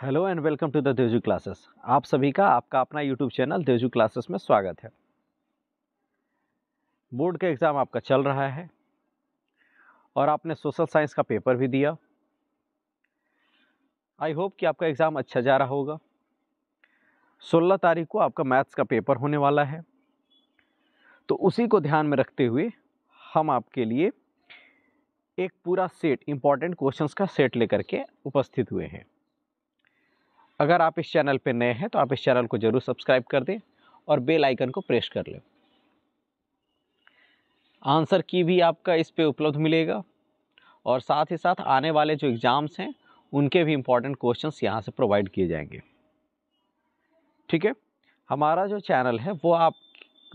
Hello and welcome to the Devju classes. आप सभी का आपका अपना यूट्यूब चैनल देवजू क्लासेस में स्वागत है। बोर्ड का एग्ज़ाम आपका चल रहा है और आपने सोशल साइंस का पेपर भी दिया। आई होप कि आपका एग्ज़ाम अच्छा जा रहा होगा। 16 तारीख को आपका मैथ्स का पेपर होने वाला है। तो उसी को ध्यान में रखते हुए हम आपके लिए एक पूरा सेट इंपॉर्टेंट क्वेश्चंस का सेट लेकर के उपस्थित हुए हैं। अगर आप इस चैनल पर नए हैं तो आप इस चैनल को ज़रूर सब्सक्राइब कर दें और बेल आइकन को प्रेस कर लें। आंसर की भी आपका इस पे उपलब्ध मिलेगा और साथ ही साथ आने वाले जो एग्ज़ाम्स हैं, उनके भी इंपॉर्टेंट क्वेश्चंस यहाँ से प्रोवाइड किए जाएँगे। ठीक है? हमारा जो चैनल है, वो आप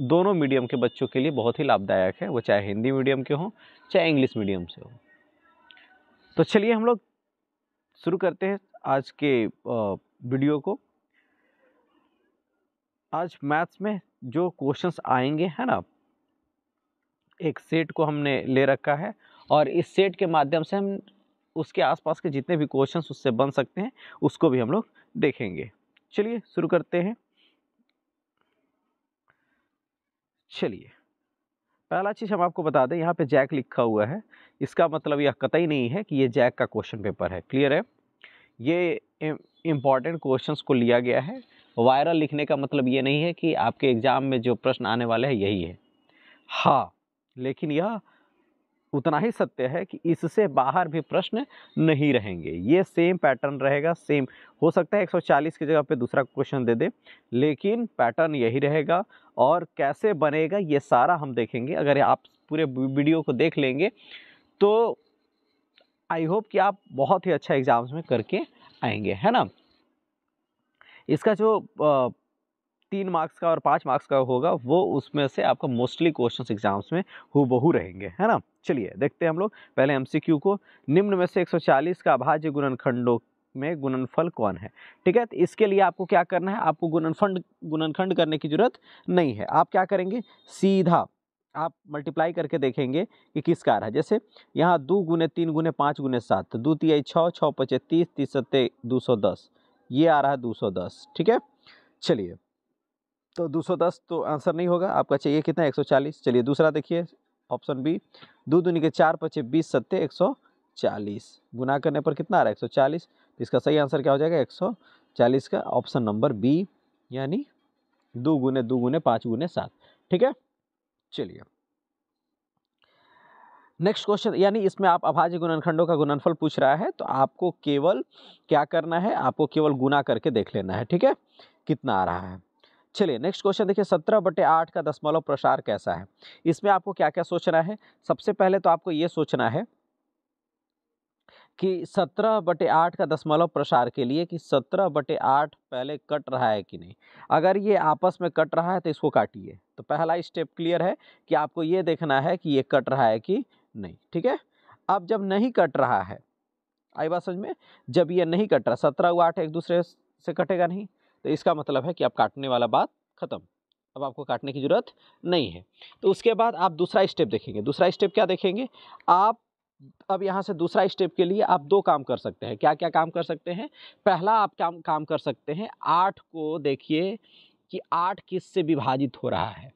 दोनों मीडियम के बच्चों के लिए बहुत ही लाभदायक है। वो चाहे हिंदी मीडियम के हों, चाहे इंग्लिश मीडियम से हो। तो चलिए हम लोग शुरू करते हैं आज के वीडियो को। आज मैथ्स में जो क्वेश्चंस आएँगे, है ना, एक सेट को हमने ले रखा है और इस सेट के माध्यम से हम उसके आसपास के जितने भी क्वेश्चंस उससे बन सकते हैं, उसको भी हम लोग देखेंगे। चलिए, शुरू करते हैं। चलिए, पहला चीज़ हम आपको बता दें, यहाँ पे जैक लिखा हुआ है। इसका मतलब यह कतई नहीं है कि ये जैक का क्वेश्चन पेपर है। क्लियर है? ये इंपॉर्टेंट क्वेश्चंस को लिया गया है। वायरल लिखने का मतलब ये नहीं है कि आपके एग्ज़ाम में जो प्रश्न आने वाले हैं, यही है। हाँ लेकिन यह उतना ही सत्य है कि इससे बाहर भी प्रश्न नहीं रहेंगे। ये सेम पैटर्न रहेगा सेम हो सकता है 140 की जगह पे दूसरा क्वेश्चन दे दे, लेकिन पैटर्न यही रहेगा और कैसे बनेगा ये सारा हम देखेंगे। अगर आप पूरे वीडियो को देख लेंगे तो आई होप कि आप बहुत ही अच्छा एग्ज़ाम्स में करके आएँगे, है ना? इसका जो तीन मार्क्स का और पाँच मार्क्स का होगा, वो उसमें से आपका मोस्टली क्वेश्चंस एग्ज़ाम्स में हु रहेंगे, है ना? चलिए, देखते हैं हम लोग पहले एमसीक्यू को। निम्न में से 140 का अभाज्य गुणनखंडों में गुणनफल कौन है? ठीक है तो इसके लिए आपको क्या करना है? आपको गुणनफंड, गुणनखंड करने की ज़रूरत नहीं है। आप क्या करेंगे? सीधा आप मल्टीप्लाई करके देखेंगे कि किस कार है। जैसे यहाँ दो गुने तीन गुने पाँच गुने सात तो दो तिहाई छः छः पचे तीस तीस सत्ते दो सौ दस। ये आ रहा है दो सौ दस, ठीक है? चलिए तो दो सौ दस तो आंसर नहीं होगा, आपका चाहिए कितना? एक सौ चालीस। चलिए दूसरा देखिए ऑप्शन बी दो दूनी के चार पचे बीस सत्ते, एक सौ चालीस। गुना करने पर कितना आ रहा है? एक सौ चालीस। तो इसका सही आंसर क्या हो जाएगा? एक सौ चालीस का ऑप्शन नंबर बी यानी दो गुने दो गुने पाँच गुने सात, ठीक है? चलिए। नेक्स्ट क्वेश्चन यानी इसमें आप अभाज्य गुणनखंडों का गुणनफल पूछ रहा है तो आपको केवल क्या करना है? आपको केवल गुना करके देख लेना है, ठीक है? कितना आ रहा है? चलिए नेक्स्ट क्वेश्चन देखिए, सत्रह बटे आठ का दशमलव प्रसार कैसा है? इसमें आपको क्या क्या सोचना है? सबसे पहले तो आपको ये सोचना है कि सत्रह बटे आठ का दशमलव प्रसार के लिए कि सत्रह बटे आठ पहले कट रहा है कि नहीं? अगर ये आपस में कट रहा है तो इसको काटिए। तो पहला स्टेप क्लियर है कि आपको ये देखना है कि ये कट रहा है कि नहीं, ठीक है? अब जब नहीं कट रहा है, आई बात समझ में? जब ये नहीं कट रहा, सत्रह व आठ एक दूसरे से कटेगा नहीं? तो इसका मतलब है कि आप काटने वाला बात ख़त्म। अब आपको काटने की ज़रूरत नहीं है। तो उसके बाद आप दूसरा स्टेप देखेंगे। दूसरा स्टेप क्या देखेंगे? आप अब यहाँ से दूसरा स्टेप के लिए आप दो काम कर सकते हैं। क्या क्या काम कर सकते हैं? पहला आप काम काम कर सकते हैं, आठ को देखिए कि आठ किस से विभाजित हो रहा है।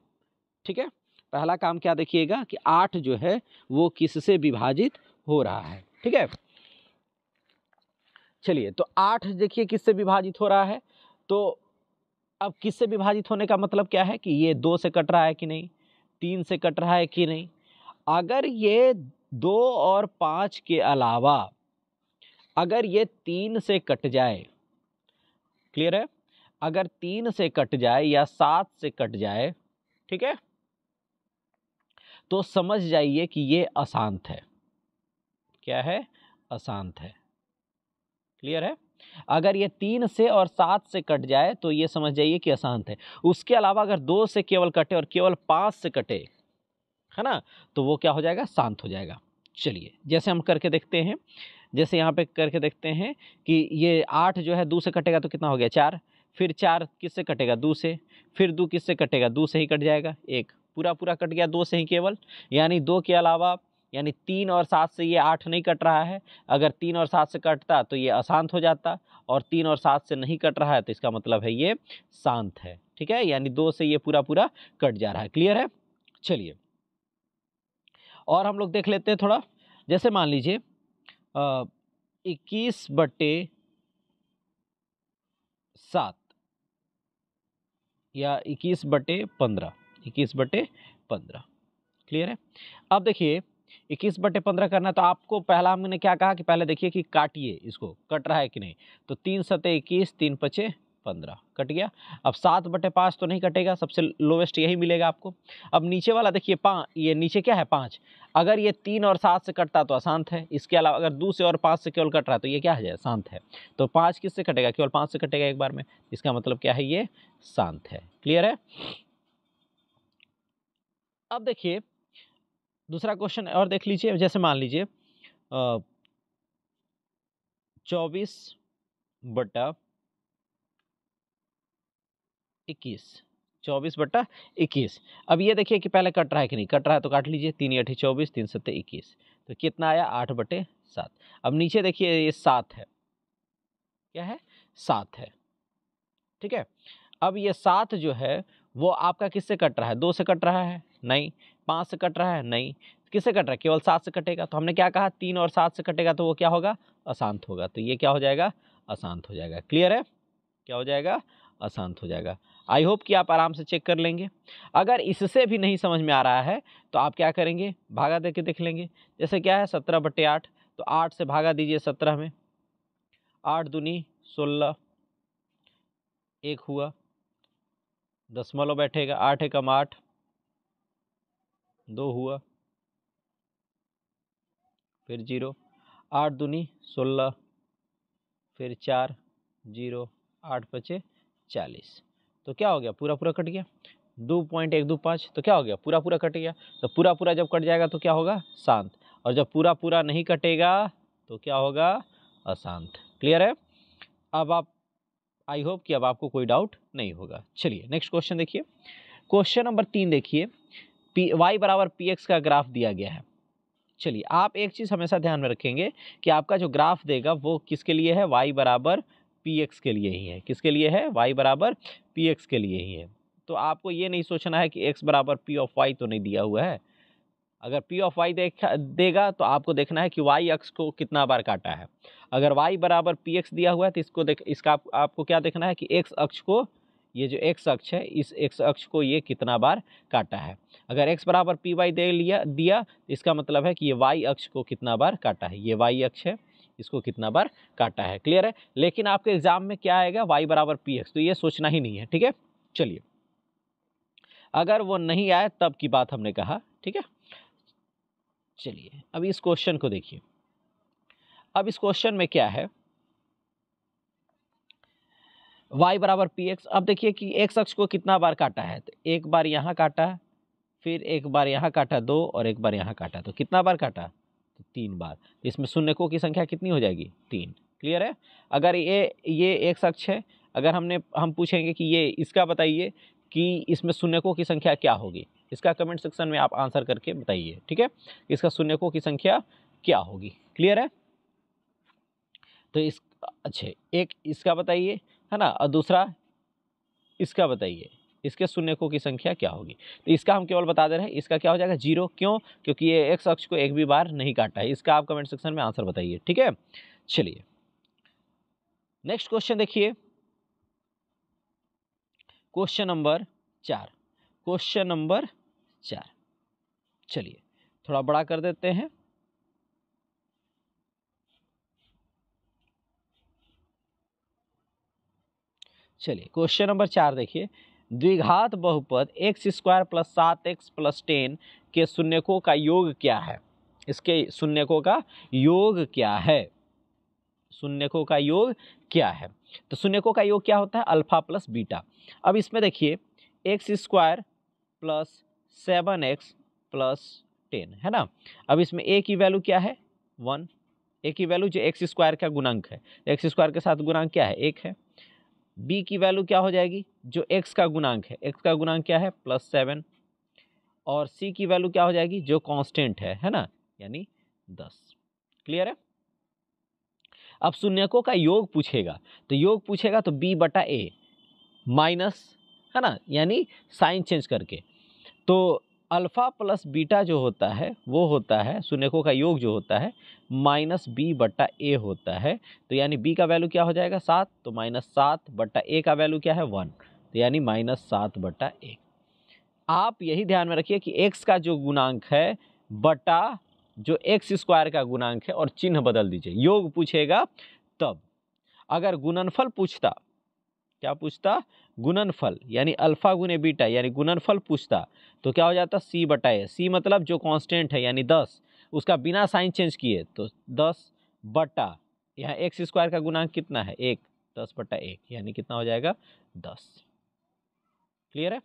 ठीक है? पहला काम क्या देखिएगा कि आठ जो है, वो किस से विभाजित हो रहा है। ठीक है? चलिए तो आठ देखिए किससे विभाजित हो रहा है। तो अब किससे विभाजित होने का मतलब क्या है कि ये दो से कट रहा है कि नहीं? तीन से कट रहा है कि नहीं? अगर ये दो और पाँच के अलावा अगर ये तीन से कट जाए क्लियर है? अगर तीन से कट जाए या सात से कट जाए, ठीक है? तो समझ जाइए कि ये अशांत है। क्या है? अशांत है। क्लियर है? अगर ये तीन से और सात से कट जाए तो ये समझ जाइए कि अशांत है। उसके अलावा अगर दो से केवल कटे और केवल पाँच से कटे है ना? तो वो क्या हो जाएगा? शांत हो जाएगा। चलिए, जैसे हम करके देखते हैं, जैसे यहाँ पे करके देखते हैं कि ये आठ जो है, दो से कटेगा तो कितना हो गया? चार। फिर चार किससे कटेगा? दो से। फिर दो किससे कटेगा? दो से ही कट जाएगा। एक। पूरा पूरा कट गया, दो से ही केवल। यानी दो के अलावा, यानी तीन और सात से ये आठ नहीं कट रहा है। अगर तीन और सात से कटता तो ये अशांत हो जाता और तीन और सात से नहीं कट रहा है तो इसका मतलब है ये शांत है। ठीक है? यानी दो से ये पूरा पूरा कट जा रहा है। क्लियर है? चलिए। और हम लोग देख लेते हैं थोड़ा। जैसे मान लीजिए इक्कीस बटे सात या इक्कीस बटे पंद्रह, इक्कीस बटे पंद्रह। क्लियर है? अब देखिए, इक्कीस बटे पंद्रह करना तो आपको पहला हमने क्या कहा कि पहले देखिए कि काटिए इसको, कट रहा है कि नहीं? तो तीन सतह इक्कीस, तीन पचे पंद्रह। कट गया? अब सात बटे पाँच तो नहीं कटेगा, सबसे लोवेस्ट यही मिलेगा आपको। अब नीचे वाला देखिए पाँच ये नीचे क्या है? पाँच। अगर ये तीन और सात से कटता तो अशांत है। इसके अलावा अगर दो से और पाँच से केवल कट रहा है तो ये क्या है? शांत है। तो पाँच किस से कटेगा? केवल पाँच से कटेगा एक बार में। इसका मतलब क्या है? ये शांत है। क्लियर है? अब देखिए, दूसरा क्वेश्चन और देख लीजिए। जैसे मान लीजिए चौबीस बटा इक्कीस, चौबीस बट्टा इक्कीस। अब ये देखिए कि पहले कट रहा है कि नहीं? कट रहा है तो काट लीजिए, तीन अठी चौबीस, तीन सत्तर इक्कीस। तो कितना आया? आठ बटे सात। अब नीचे देखिए, ये सात है। क्या है? सात है। ठीक है? अब ये सात जो है, वो आपका किससे कट रहा है? दो से कट रहा है? नहीं। पाँच से कट रहा है? नहीं। किससे कट रहा है? केवल सात से कटेगा। तो हमने क्या कहा? तीन और सात से कटेगा तो वो क्या होगा? अशांत होगा। तो ये क्या हो जाएगा? अशांत हो जाएगा। क्लियर है? क्या हो जाएगा? अशांत हो जाएगा। आई होप कि आप आराम से चेक कर लेंगे। अगर इससे भी नहीं समझ में आ रहा है तो आप क्या करेंगे? भागा दे के देख लेंगे। जैसे क्या है, सत्रह बटे आठ तो आठ से भागा दीजिए सत्रह में। आठ दूनी सोलह, एक हुआ। दसमलव बैठेगा, आठ एकम आठ, दो हुआ। फिर ज़ीरो। आठ दूनी सोलह, फिर चार, ज़ीरो, आठ पचे। चालीस। तो क्या हो गया? पूरा पूरा कट गया। दो पॉइंट एक दो पाँच तो क्या हो गया? पूरा पूरा कट गया। तो पूरा पूरा जब कट जाएगा तो क्या होगा? शांत। और जब पूरा पूरा नहीं कटेगा तो क्या होगा? अशांत। क्लियर है? अब आप आई होप कि अब आपको कोई डाउट नहीं होगा। चलिए नेक्स्ट क्वेश्चन देखिए। क्वेश्चन नंबर तीन देखिए। पी वाई बराबर पी एक्स का ग्राफ दिया गया है। चलिए, आप एक चीज़ हमेशा ध्यान में रखेंगे कि आपका जो ग्राफ देगा वो किसके लिए है? वाई बराबर पी एक्स के लिए ही है। किसके लिए है? वाई बराबर पी एक्स के लिए ही है। तो आपको ये नहीं सोचना है कि एक्स बराबर पी ऑफ़ वाई तो नहीं दिया हुआ है। अगर पी ऑफ़ वाई देखा देगा तो आपको देखना है कि वाई अक्ष को कितना बार काटा है। अगर वाई बराबर पी एक्स दिया हुआ है तो इसको देख इसका आप, आपको क्या देखना है कि एक्स अक्ष को ये जो एक्स अक्ष है इस एक्स अक्ष को ये कितना बार काटा है। अगर एक्स बराबर पी वाई दे लिया दिया इसका मतलब है कि ये वाई अक्ष को कितना बार काटा है। ये वाई अक्ष है। इसको कितना बार काटा है क्लियर है? लेकिन आपके एग्ज़ाम में क्या आएगा? वाई बराबर पी एक्स तो ये सोचना ही नहीं है, ठीक है? चलिए। अगर वो नहीं आए, तब की बात हमने कहा, ठीक है? चलिए, अब इस क्वेश्चन को देखिए। अब इस क्वेश्चन में क्या है? y बराबर पी एक्स अब देखिए कि एक्स अक्ष को कितना बार काटा है? तो एक बार यहाँ काटा, फिर एक बार यहाँ काटा दो और एक बार यहाँ काटा तो कितना बार काटा? तो तीन बार। इसमें शून्यकों की संख्या कितनी हो जाएगी? तीन। क्लियर है? अगर ये ये एक शख्स है, अगर हमने, हम पूछेंगे कि ये, इसका बताइए कि इसमें शून्यकों की संख्या क्या होगी? इसका कमेंट सेक्शन में आप आंसर करके बताइए, ठीक है? इसका शून्यकों की संख्या क्या होगी? क्लियर है? तो इस, अच्छे, एक इसका बताइए, है ना? और दूसरा, इसका बताइए। इसके शून्यकों की संख्या क्या होगी? तो इसका हम केवल बता दे रहे हैं, इसका क्या हो जाएगा? ज़ीरो। क्यों? क्योंकि ये एक्स अक्ष को एक भी बार नहीं काटा है। इसका आप कमेंट सेक्शन में आंसर बताइए, ठीक है? चलिए। नेक्स्ट क्वेश्चन देखिए। क्वेश्चन नंबर चार। क्वेश्चन नंबर चार। चलिए, थोड़ा बड़ा कर देते हैं। चलिए क्वेश्चन नंबर चार देखिए। द्विघात बहुपद एक्स स्क्वायर प्लस सात एक्स प्लस टेन के शून्यकों का योग क्या है? इसके शून्यकों का योग क्या है? शून्यकों का योग क्या है? तो शून्यकों का योग क्या होता है? अल्फ़ा प्लस बीटा अब इसमें देखिए x square plus seven x plus ten है ना? अब इसमें ए की वैल्यू क्या है? वन ए की वैल्यू जो एक्स स्क्वायर का गुणांक है। एक्स स्क्वायर के साथ गुणांक क्या है? एक है। बी की वैल्यू क्या हो जाएगी? जो एक्स का गुणांक है। एक्स का गुणांक क्या है? प्लस सेवन और सी की वैल्यू क्या हो जाएगी? जो कांस्टेंट है है ना? यानी दस। क्लियर है? अब शून्यकों का योग पूछेगा। तो योग पूछेगा तो बी बटा ए माइनस है ना? यानी साइन चेंज करके। तो अल्फ़ा प्लस बीटा जो होता है, वो होता है शून्यकों का योग जो होता है, माइनस बी बट्टा ए होता है। तो यानी बी का वैल्यू क्या हो जाएगा? सात। तो माइनस सात बट्टा ए का वैल्यू क्या है? वन। तो यानी माइनस सात बट्टा एक आप यही ध्यान में रखिए कि एक्स का जो गुणांक है बटा जो एक्स स्क्वायर का गुणांक है, और चिन्ह बदल दीजिए। योग पूछेगा तब। अगर गुणनफल पूछता, क्या पूछता? गुणनफल, यानी अल्फ़ा गुने बीटा, यानी गुणनफल पूछता। तो क्या हो जाता? सी बटा ए सी मतलब जो कांस्टेंट है, यानी दस, उसका बिना साइन चेंज किए तो दस बटा, यहाँ एक्स स्क्वायर का गुणांक कितना है? एक, दस बटा एक, यानी कितना हो जाएगा? दस। क्लियर है?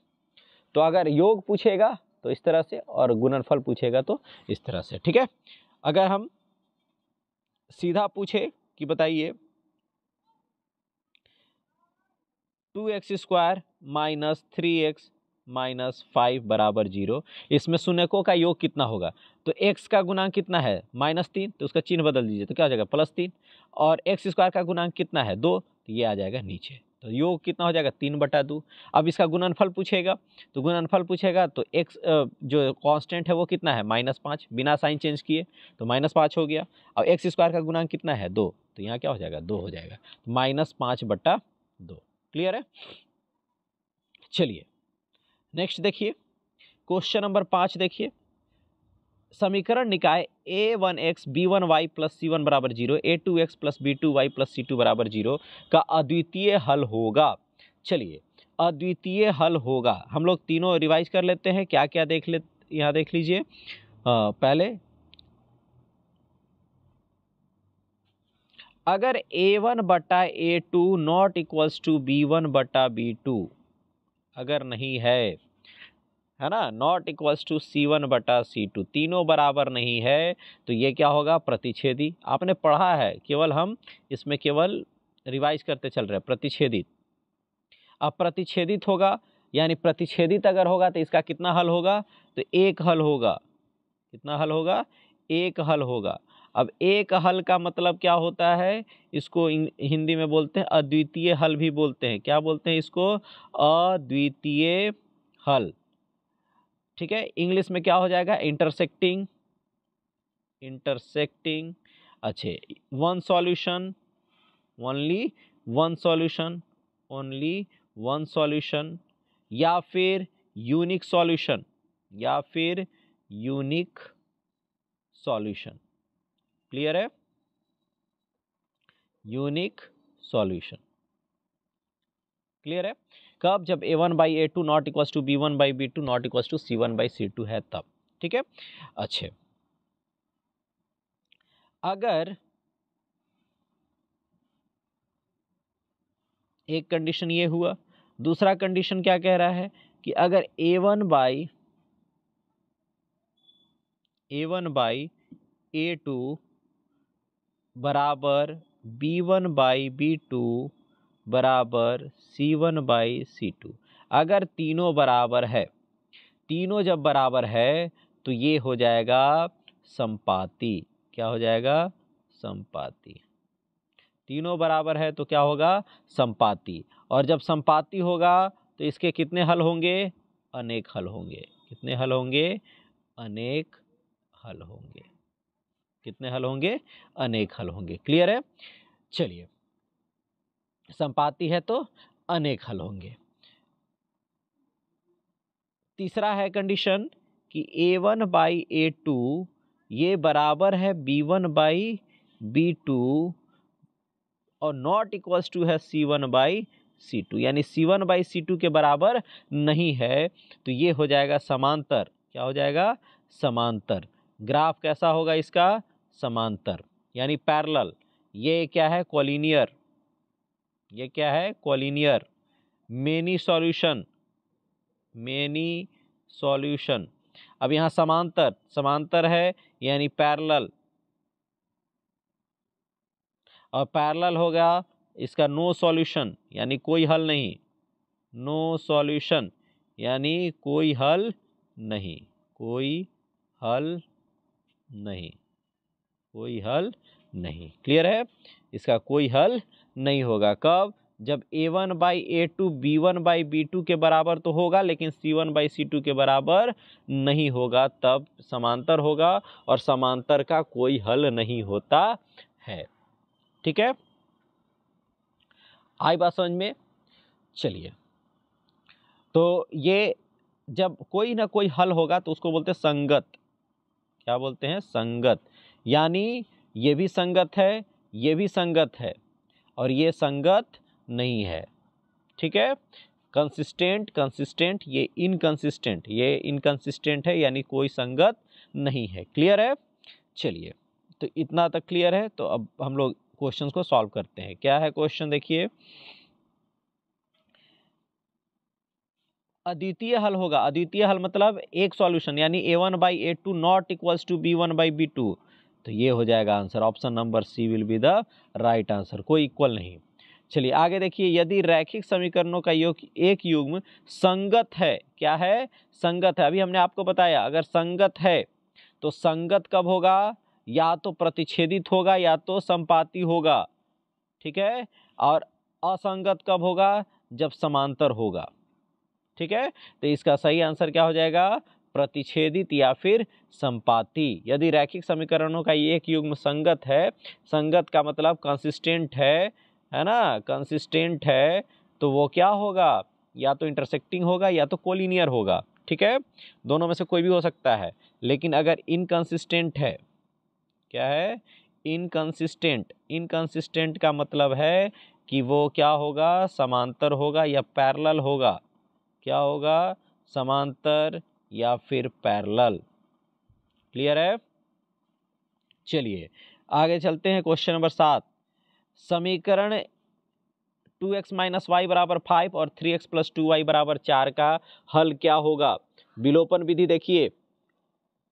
तो अगर योग पूछेगा तो इस तरह से, और गुणनफल पूछेगा तो इस तरह से, ठीक है? अगर हम सीधा पूछे कि बताइए two x square minus three x minus five बराबर ज़ीरो। इसमें शून्यकों का योग कितना होगा? तो एक्स का गुणांक कितना है? माइनस तीन तो उसका चिन्ह बदल दीजिए तो क्या हो जाएगा? प्लस तीन। और एक्स स्क्वायर का गुणांक कितना है? दो तो ये आ जाएगा नीचे। तो योग कितना हो जाएगा? तीन बटा दो। अब इसका गुणनफल पूछेगा। तो गुणनफल पूछेगा तो एक्स जो कांस्टेंट है वो कितना है? माइनस पाँच। बिना साइन चेंज किए तो माइनस पाँच हो गया। और एक्स स्क्वायर का गुणांक कितना है? दो। तो यहाँ क्या हो जाएगा? दो हो जाएगा। तो माइनस पाँच बटा दो। क्लियर है? चलिए नेक्स्ट देखिए क्वेश्चन नंबर पाँच देखिए। समीकरण निकाय a one x b one y plus c one बराबर zero a two x plus b two y plus c two बराबर ज़ीरो का अद्वितीय हल होगा। चलिए, अद्वितीय हल होगा। हम लोग तीनों रिवाइज कर लेते हैं क्या क्या देख ले, यहाँ देख लीजिए। पहले अगर ए वन बटा a two not equals to b one बटा बी टू अगर नहीं है है ना not equals to c one बटा सी टू तीनों बराबर नहीं है तो ये क्या होगा? प्रतिच्छेदी। आपने पढ़ा है, केवल हम इसमें केवल रिवाइज करते चल रहे हैं प्रतिच्छेदित अब प्रतिच्छेदित होगा, यानी प्रतिच्छेदित अगर होगा तो इसका कितना हल होगा? तो एक हल होगा। कितना हल होगा? एक हल होगा। अब एक हल का मतलब क्या होता है? इसको हिंदी में बोलते हैं अद्वितीय हल भी बोलते हैं। क्या बोलते हैं इसको? अद्वितीय हल। ठीक है? इंग्लिश में क्या हो जाएगा? इंटरसेक्टिंग। इंटरसेक्टिंग। अच्छे। One solution, only one solution, only one solution, या फिर यूनिक सॉल्यूशन, या फिर यूनिक सॉल्यूशन। क्लियर है? यूनिक सॉल्यूशन क्लियर है? कब? जब a one by a two not equals to b one by b two not equals to c one by c two है तब। ठीक है? अच्छे। अगर एक कंडीशन ये हुआ, दूसरा कंडीशन क्या कह रहा है? कि अगर a one by a one by a two बराबर b one by b two बराबर c one by c two अगर तीनों बराबर है, तीनों जब बराबर है तो ये हो जाएगा संपाति। क्या हो जाएगा? संपाति। तीनों बराबर है तो क्या होगा? संपाति। और जब संपाति होगा तो इसके कितने हल होंगे? अनेक हल होंगे। कितने हल होंगे? अनेक हल होंगे। कितने हल होंगे? अनेक हल होंगे। क्लियर है? चलिए। संपाति है तो अनेक हल होंगे। तीसरा है कंडीशन कि a one by a two ये बराबर है b one by b two और नॉट इक्वल्स टू है c one by c two यानी c one by c two के बराबर नहीं है तो ये हो जाएगा समांतर। क्या हो जाएगा? समांतर। ग्राफ कैसा होगा इसका? समांतर, यानी पैरेलल ये क्या है? कॉलिनियर ये क्या है? Collinear many solution many solution अब यहाँ समांतर. समांतर है, यानी पैरेलल और पैरेलल होगा इसका नो सॉल्यूशन यानी कोई हल नहीं. नो सॉल्यूशन यानी कोई हल नहीं. कोई हल नहीं. कोई हल नहीं। क्लियर है? इसका कोई हल नहीं होगा। कब? जब a one by a two b one by b two के बराबर तो होगा, लेकिन c one by c two के बराबर नहीं होगा, तब समांतर होगा और समांतर का कोई हल नहीं होता है। ठीक है? आई बात समझ में? चलिए। तो ये जब कोई ना कोई हल होगा तो उसको बोलते हैं संगत। क्या बोलते हैं? संगत। यानी ये भी संगत है, ये भी संगत है, और ये संगत नहीं है। ठीक है? कंसिस्टेंट कंसिस्टेंट ये इनकंसिस्टेंट ये इनकंसिस्टेंट है, यानी कोई संगत नहीं है। क्लियर है? चलिए तो इतना तक क्लियर है तो अब हम लोग क्वेश्चन को सॉल्व करते हैं। क्या है क्वेश्चन देखिए? अद्वितीय हल होगा। अद्वितीय हल मतलब एक सॉल्यूशन यानी a one by a two not equals to b one by b two तो ये हो जाएगा answer. Option number C will be the right answer. कोई इक्वल नहीं। चलिए, आगे देखिए, यदि रैखिक समीकरणों का योग, एक युग्म संगत है, क्या है? संगत है। अभी हमने आपको बताया, अगर संगत है तो संगत कब होगा? या तो प्रतिच्छेदित होगा, या तो संपाति होगा। ठीक है? और असंगत कब होगा? जब समांतर होगा। ठीक है? तो इसका सही आंसर क्या हो जाएगा? प्रतिच्छेदित या फिर संपाति। यदि रैखिक समीकरणों का एक युग्म संगत है, संगत का मतलब कंसिस्टेंट है है ना? कंसिस्टेंट है तो वो क्या होगा? या तो इंटरसेक्टिंग होगा या तो कोलिनियर होगा, ठीक है? दोनों में से कोई भी हो सकता है, लेकिन अगर इनकंसिस्टेंट है, क्या है? इनकंसिस्टेंट इनकंसिस्टेंट का मतलब है कि वो क्या होगा? समांतर होगा या पैरेलल होगा। क्या होगा? समांतर या फिर पैरल क्लियर है? चलिए, आगे चलते हैं क्वेश्चन नंबर सात। समीकरण टू एक्स माइनस वाई बराबर फाइव और three x plus two y बराबर चार का हल क्या होगा? विलोपन विधि देखिए।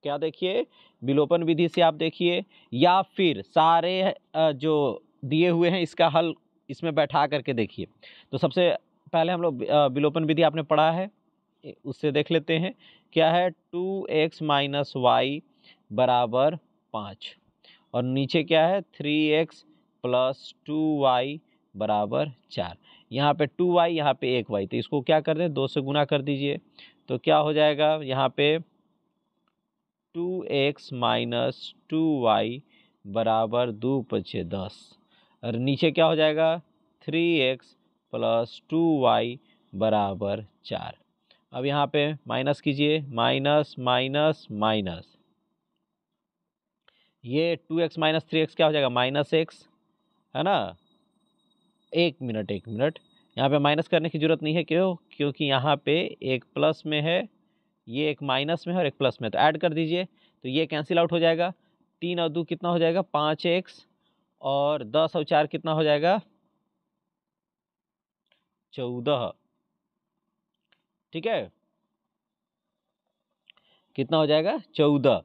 क्या देखिए? विलोपन विधि से आप देखिए। या फिर सारे जो दिए हुए हैं इसका हल इसमें बैठा करके देखिए। तो सबसे पहले हम लोग विलोपन विधि आपने पढ़ा है। उससे देख लेते हैं, क्या है? टू एक्स माइनस वाई बराबर पाँच। और नीचे क्या है? Three x plus two y बराबर चार। यहाँ पे टू वाई, यहाँ पे एक वाई। तो इसको क्या कर दें? दो से गुना कर दीजिए। तो क्या हो जाएगा? यहाँ पे two x minus two y बराबर दो पचे दस। और नीचे क्या हो जाएगा? Three x plus two Y बराबर चार। अब यहाँ पे माइनस कीजिए, माइनस माइनस माइनस। ये two x minus three x क्या हो जाएगा? माइनस एक्स, है ना? एक मिनट एक मिनट। यहाँ पे माइनस करने की ज़रूरत नहीं है, क्यों? क्योंकि यहाँ पे एक प्लस में है, ये एक माइनस में है और एक प्लस में तो ऐड कर दीजिए तो ये कैंसिल आउट हो जाएगा। तीन और दो कितना हो जाएगा? पाँच एक्स, और दस और चार कितना हो जाएगा? चौदह। ठीक है? कितना हो जाएगा? चौदह।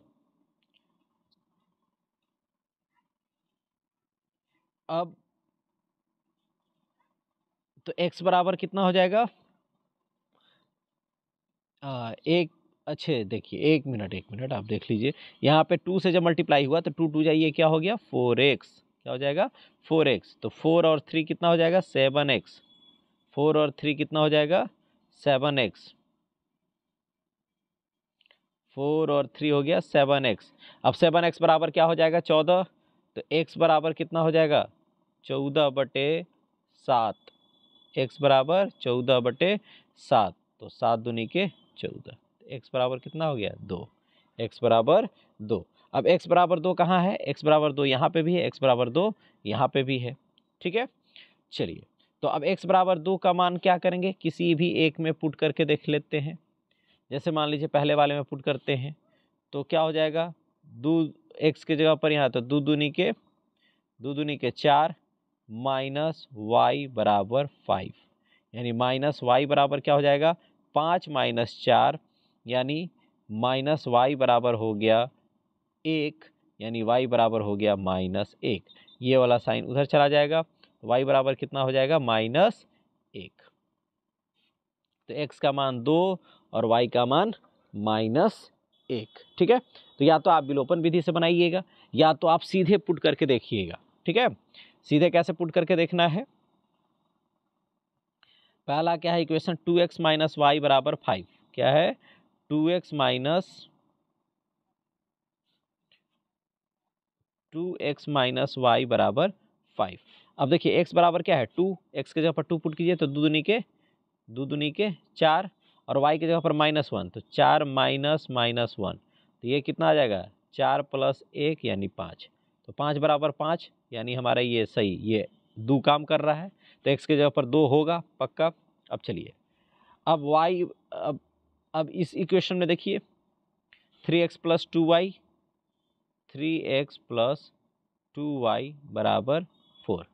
अब तो x बराबर कितना हो जाएगा? आ, एक अच्छे देखिए एक मिनट एक मिनट आप देख लीजिए। यहाँ पे टू से जब मल्टीप्लाई हुआ तो टू टू जाइए क्या हो गया? फोर एक्स क्या हो जाएगा? फोर एक्स तो फोर और थ्री कितना हो जाएगा? सेवन एक्स फोर और थ्री कितना हो जाएगा? Seven x. फोर और थ्री हो गया सेवन एक्स। अब सेवन एक्स बराबर क्या हो जाएगा? चौदह। तो एक्स बराबर कितना हो जाएगा? चौदह बटे सात। एक्स बराबर चौदह बटे सात। तो सात दुनी के चौदह। एक्स बराबर कितना हो गया? दो। एक्स बराबर दो। अब एक्स बराबर दो कहाँ है? एक्स बराबर दो यहाँ पे भी है, एक्स बराबर दो यहाँ पे भी है। ठीक है? चलिए। तो अब x बराबर दो का मान क्या करेंगे? किसी भी एक में पुट करके देख लेते हैं। जैसे मान लीजिए पहले वाले में पुट करते हैं तो क्या हो जाएगा? दो एक्स के जगह पर यहाँ तो दो दूनी के, दो दूनी के चार माइनस वाई बराबर फाइव यानी माइनस वाई बराबर क्या हो जाएगा? पाँच माइनस चार, यानी माइनस वाई बराबर हो गया एक, यानी वाई बराबर हो गया माइनस एक. ये वाला साइन उधर चला जाएगा। वाई बराबर कितना हो जाएगा? माइनस एक। तो एक्स का मान दो और वाई का मान माइनस एक, ठीक है? तो या तो आप विलोपन विधि से बनाइएगा, या तो आप सीधे पुट करके देखिएगा, ठीक है? सीधे कैसे पुट करके देखना है? पहला क्या है equation? Two x minus y बराबर फाइव। क्या है? Two x minus two x minus y बराबर फाइव। अब देखिए एक्स बराबर क्या है? टू एक्स के जगह पर टू पुट कीजिए तो दो दुनी के, दो दुनी के चार और वाई की जगह पर माइनस वन तो चार माइनस माइनस वन तो ये कितना आ जाएगा? चार प्लस एक यानी पाँच तो पाँच बराबर पाँच यानी हमारा ये सही, ये दो काम कर रहा है तो एक्स के जगह पर दो होगा, पक्का? अब चलिए, अब वाई अब अब इस इक्वेशन में देखिए three x plus two y three x plus two y बराबर फोर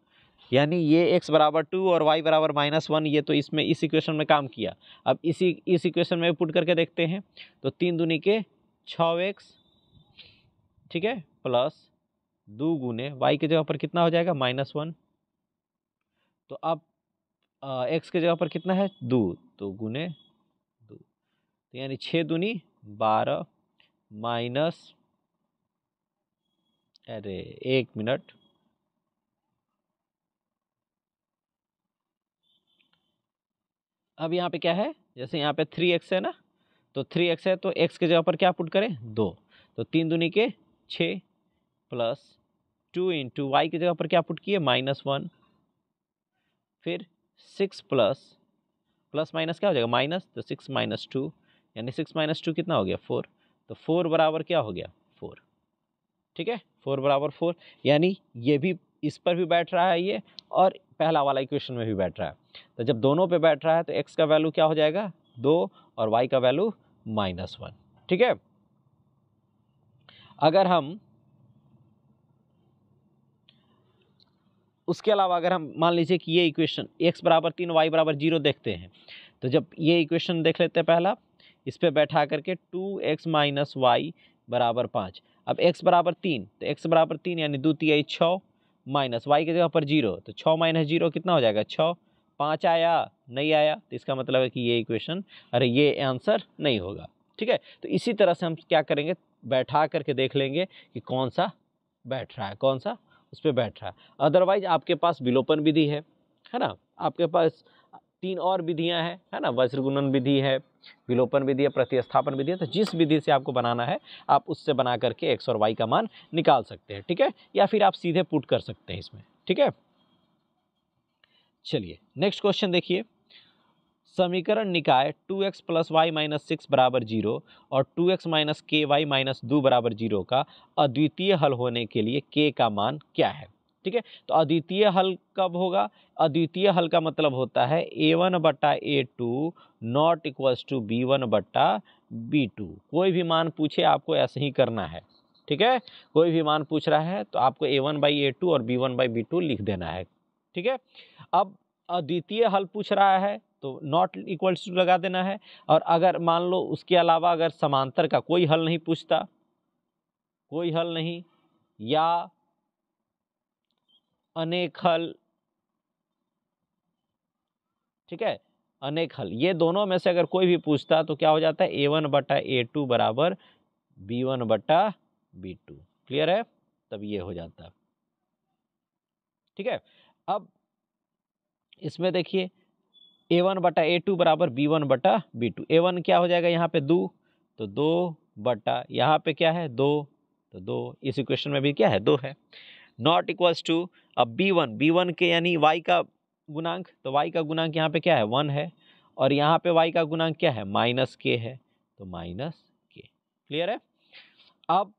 यानी ये x बराबर टू और y बराबर माइनस वन ये तो इसमें, इस इक्वेशन में काम किया। अब इसी, इस इक्वेशन में पुट करके देखते हैं। तो तीन दूनी के छः एक्स ठीक है प्लस दो गुने वाई के जगह पर कितना हो जाएगा? माइनस वन तो अब एक्स के जगह पर कितना है? दो। तो गुने दो। तो यानी छः दूनी बारह माइनस अरे, एक मिनट। अब यहाँ पे क्या है? जैसे यहाँ पे थ्री एक्स है ना? तो थ्री एक्स है तो एक्स के जगह पर क्या पुट करें? दो। तो तीन दूनी के छः प्लस टू इंटू वाई की जगह पर क्या पुट किए? माइनस वन फिर सिक्स प्लस प्लस माइनस क्या हो जाएगा? माइनस तो सिक्स माइनस टू यानी सिक्स माइनस टू कितना हो गया? फोर तो फोर बराबर क्या हो गया? फोर ठीक है? फोर बराबर फोर यानी ये भी, इस पर भी बैठ रहा है ये, और पहला वाला इक्वेशन में भी बैठ रहा है। तो जब दोनों पे बैठ रहा है तो एक्स का वैल्यू क्या हो जाएगा? दो और वाई का वैल्यू माइनस वन ठीक है? अगर हम, उसके अलावा अगर हम, मान लीजिए कि ये इक्वेशन एक्स बराबर तीन वाई बराबर ज़ीरो देखते हैं तो जब ये इक्वेशन देख लेते हैं पहला, इस पर बैठा करके टू एक्स माइनस वाई बराबर पाँच। अब एक्स बराबर तीन तो एक्स बराबर तीन यानी दो तिहाई छः माइनस वाई की जगह पर ज़ीरो तो छः माइनस ज़ीरो कितना हो जाएगा? छः। पाँच आया, नहीं आया तो इसका मतलब है कि ये इक्वेशन अरे ये आंसर नहीं होगा, ठीक है? तो इसी तरह से हम क्या करेंगे? बैठा करके देख लेंगे कि कौन सा बैठ रहा है, कौन सा उस पर बैठ रहा है। अदरवाइज़ आपके पास विलोपन विधि है है ना? आपके पास तीन और विधियाँ हैं, है ना? वज्रगुणन विधि है, विलोपन विधि है, प्रतिस्थापन विधि है तो जिस विधि से आपको बनाना है, आप उससे बना करके एक्स और वाई का मान निकाल सकते हैं, ठीक है? या फिर आप सीधे पुट कर सकते हैं इसमें, ठीक है? चलिए नेक्स्ट क्वेश्चन देखिए। समीकरण निकाय two x plus y minus six बराबर ज़ीरो और two x minus k y minus दो बराबर ज़ीरो का अद्वितीय हल होने के लिए के का मान क्या है? ठीक है? तो अद्वितीय हल कब होगा? अद्वितीय हल का मतलब होता है ए वन बट्टा a two not equals to b one बट्टा बी टू कोई भी मान पूछे, आपको ऐसे ही करना है, ठीक है? कोई भी मान पूछ रहा है तो आपको a one by a two और b one by b two लिख देना है, ठीक है? अब अद्वितीय हल पूछ रहा है तो नॉट इक्वल्स टू लगा देना है, और अगर मान लो उसके अलावा अगर समांतर का कोई हल नहीं पूछता, कोई हल नहीं, या अनेक हल। ठीक है? अनेक हल। ये दोनों में से अगर कोई भी पूछता तो क्या हो जाता है? ए वन बटा ए टू बराबर बी वन बटा बी टू क्लियर है? तब ये हो जाता ठीक है? अब इसमें देखिए ए वन बटा ए टू बराबर बी वन बटा बी टू ए वन क्या हो जाएगा यहाँ पे? दो। तो दो बटा यहाँ पे क्या है? दो। तो दो। इस इक्वेशन में भी क्या है? दो है। नॉट इक्वल्स टू अब बी वन बी वन के यानी वाई का गुणांक तो वाई का गुणांक यहाँ पे क्या है? वन है। और यहाँ पे वाई का गुणांक क्या है? माइनस के है। तो माइनस के क्लियर है? अब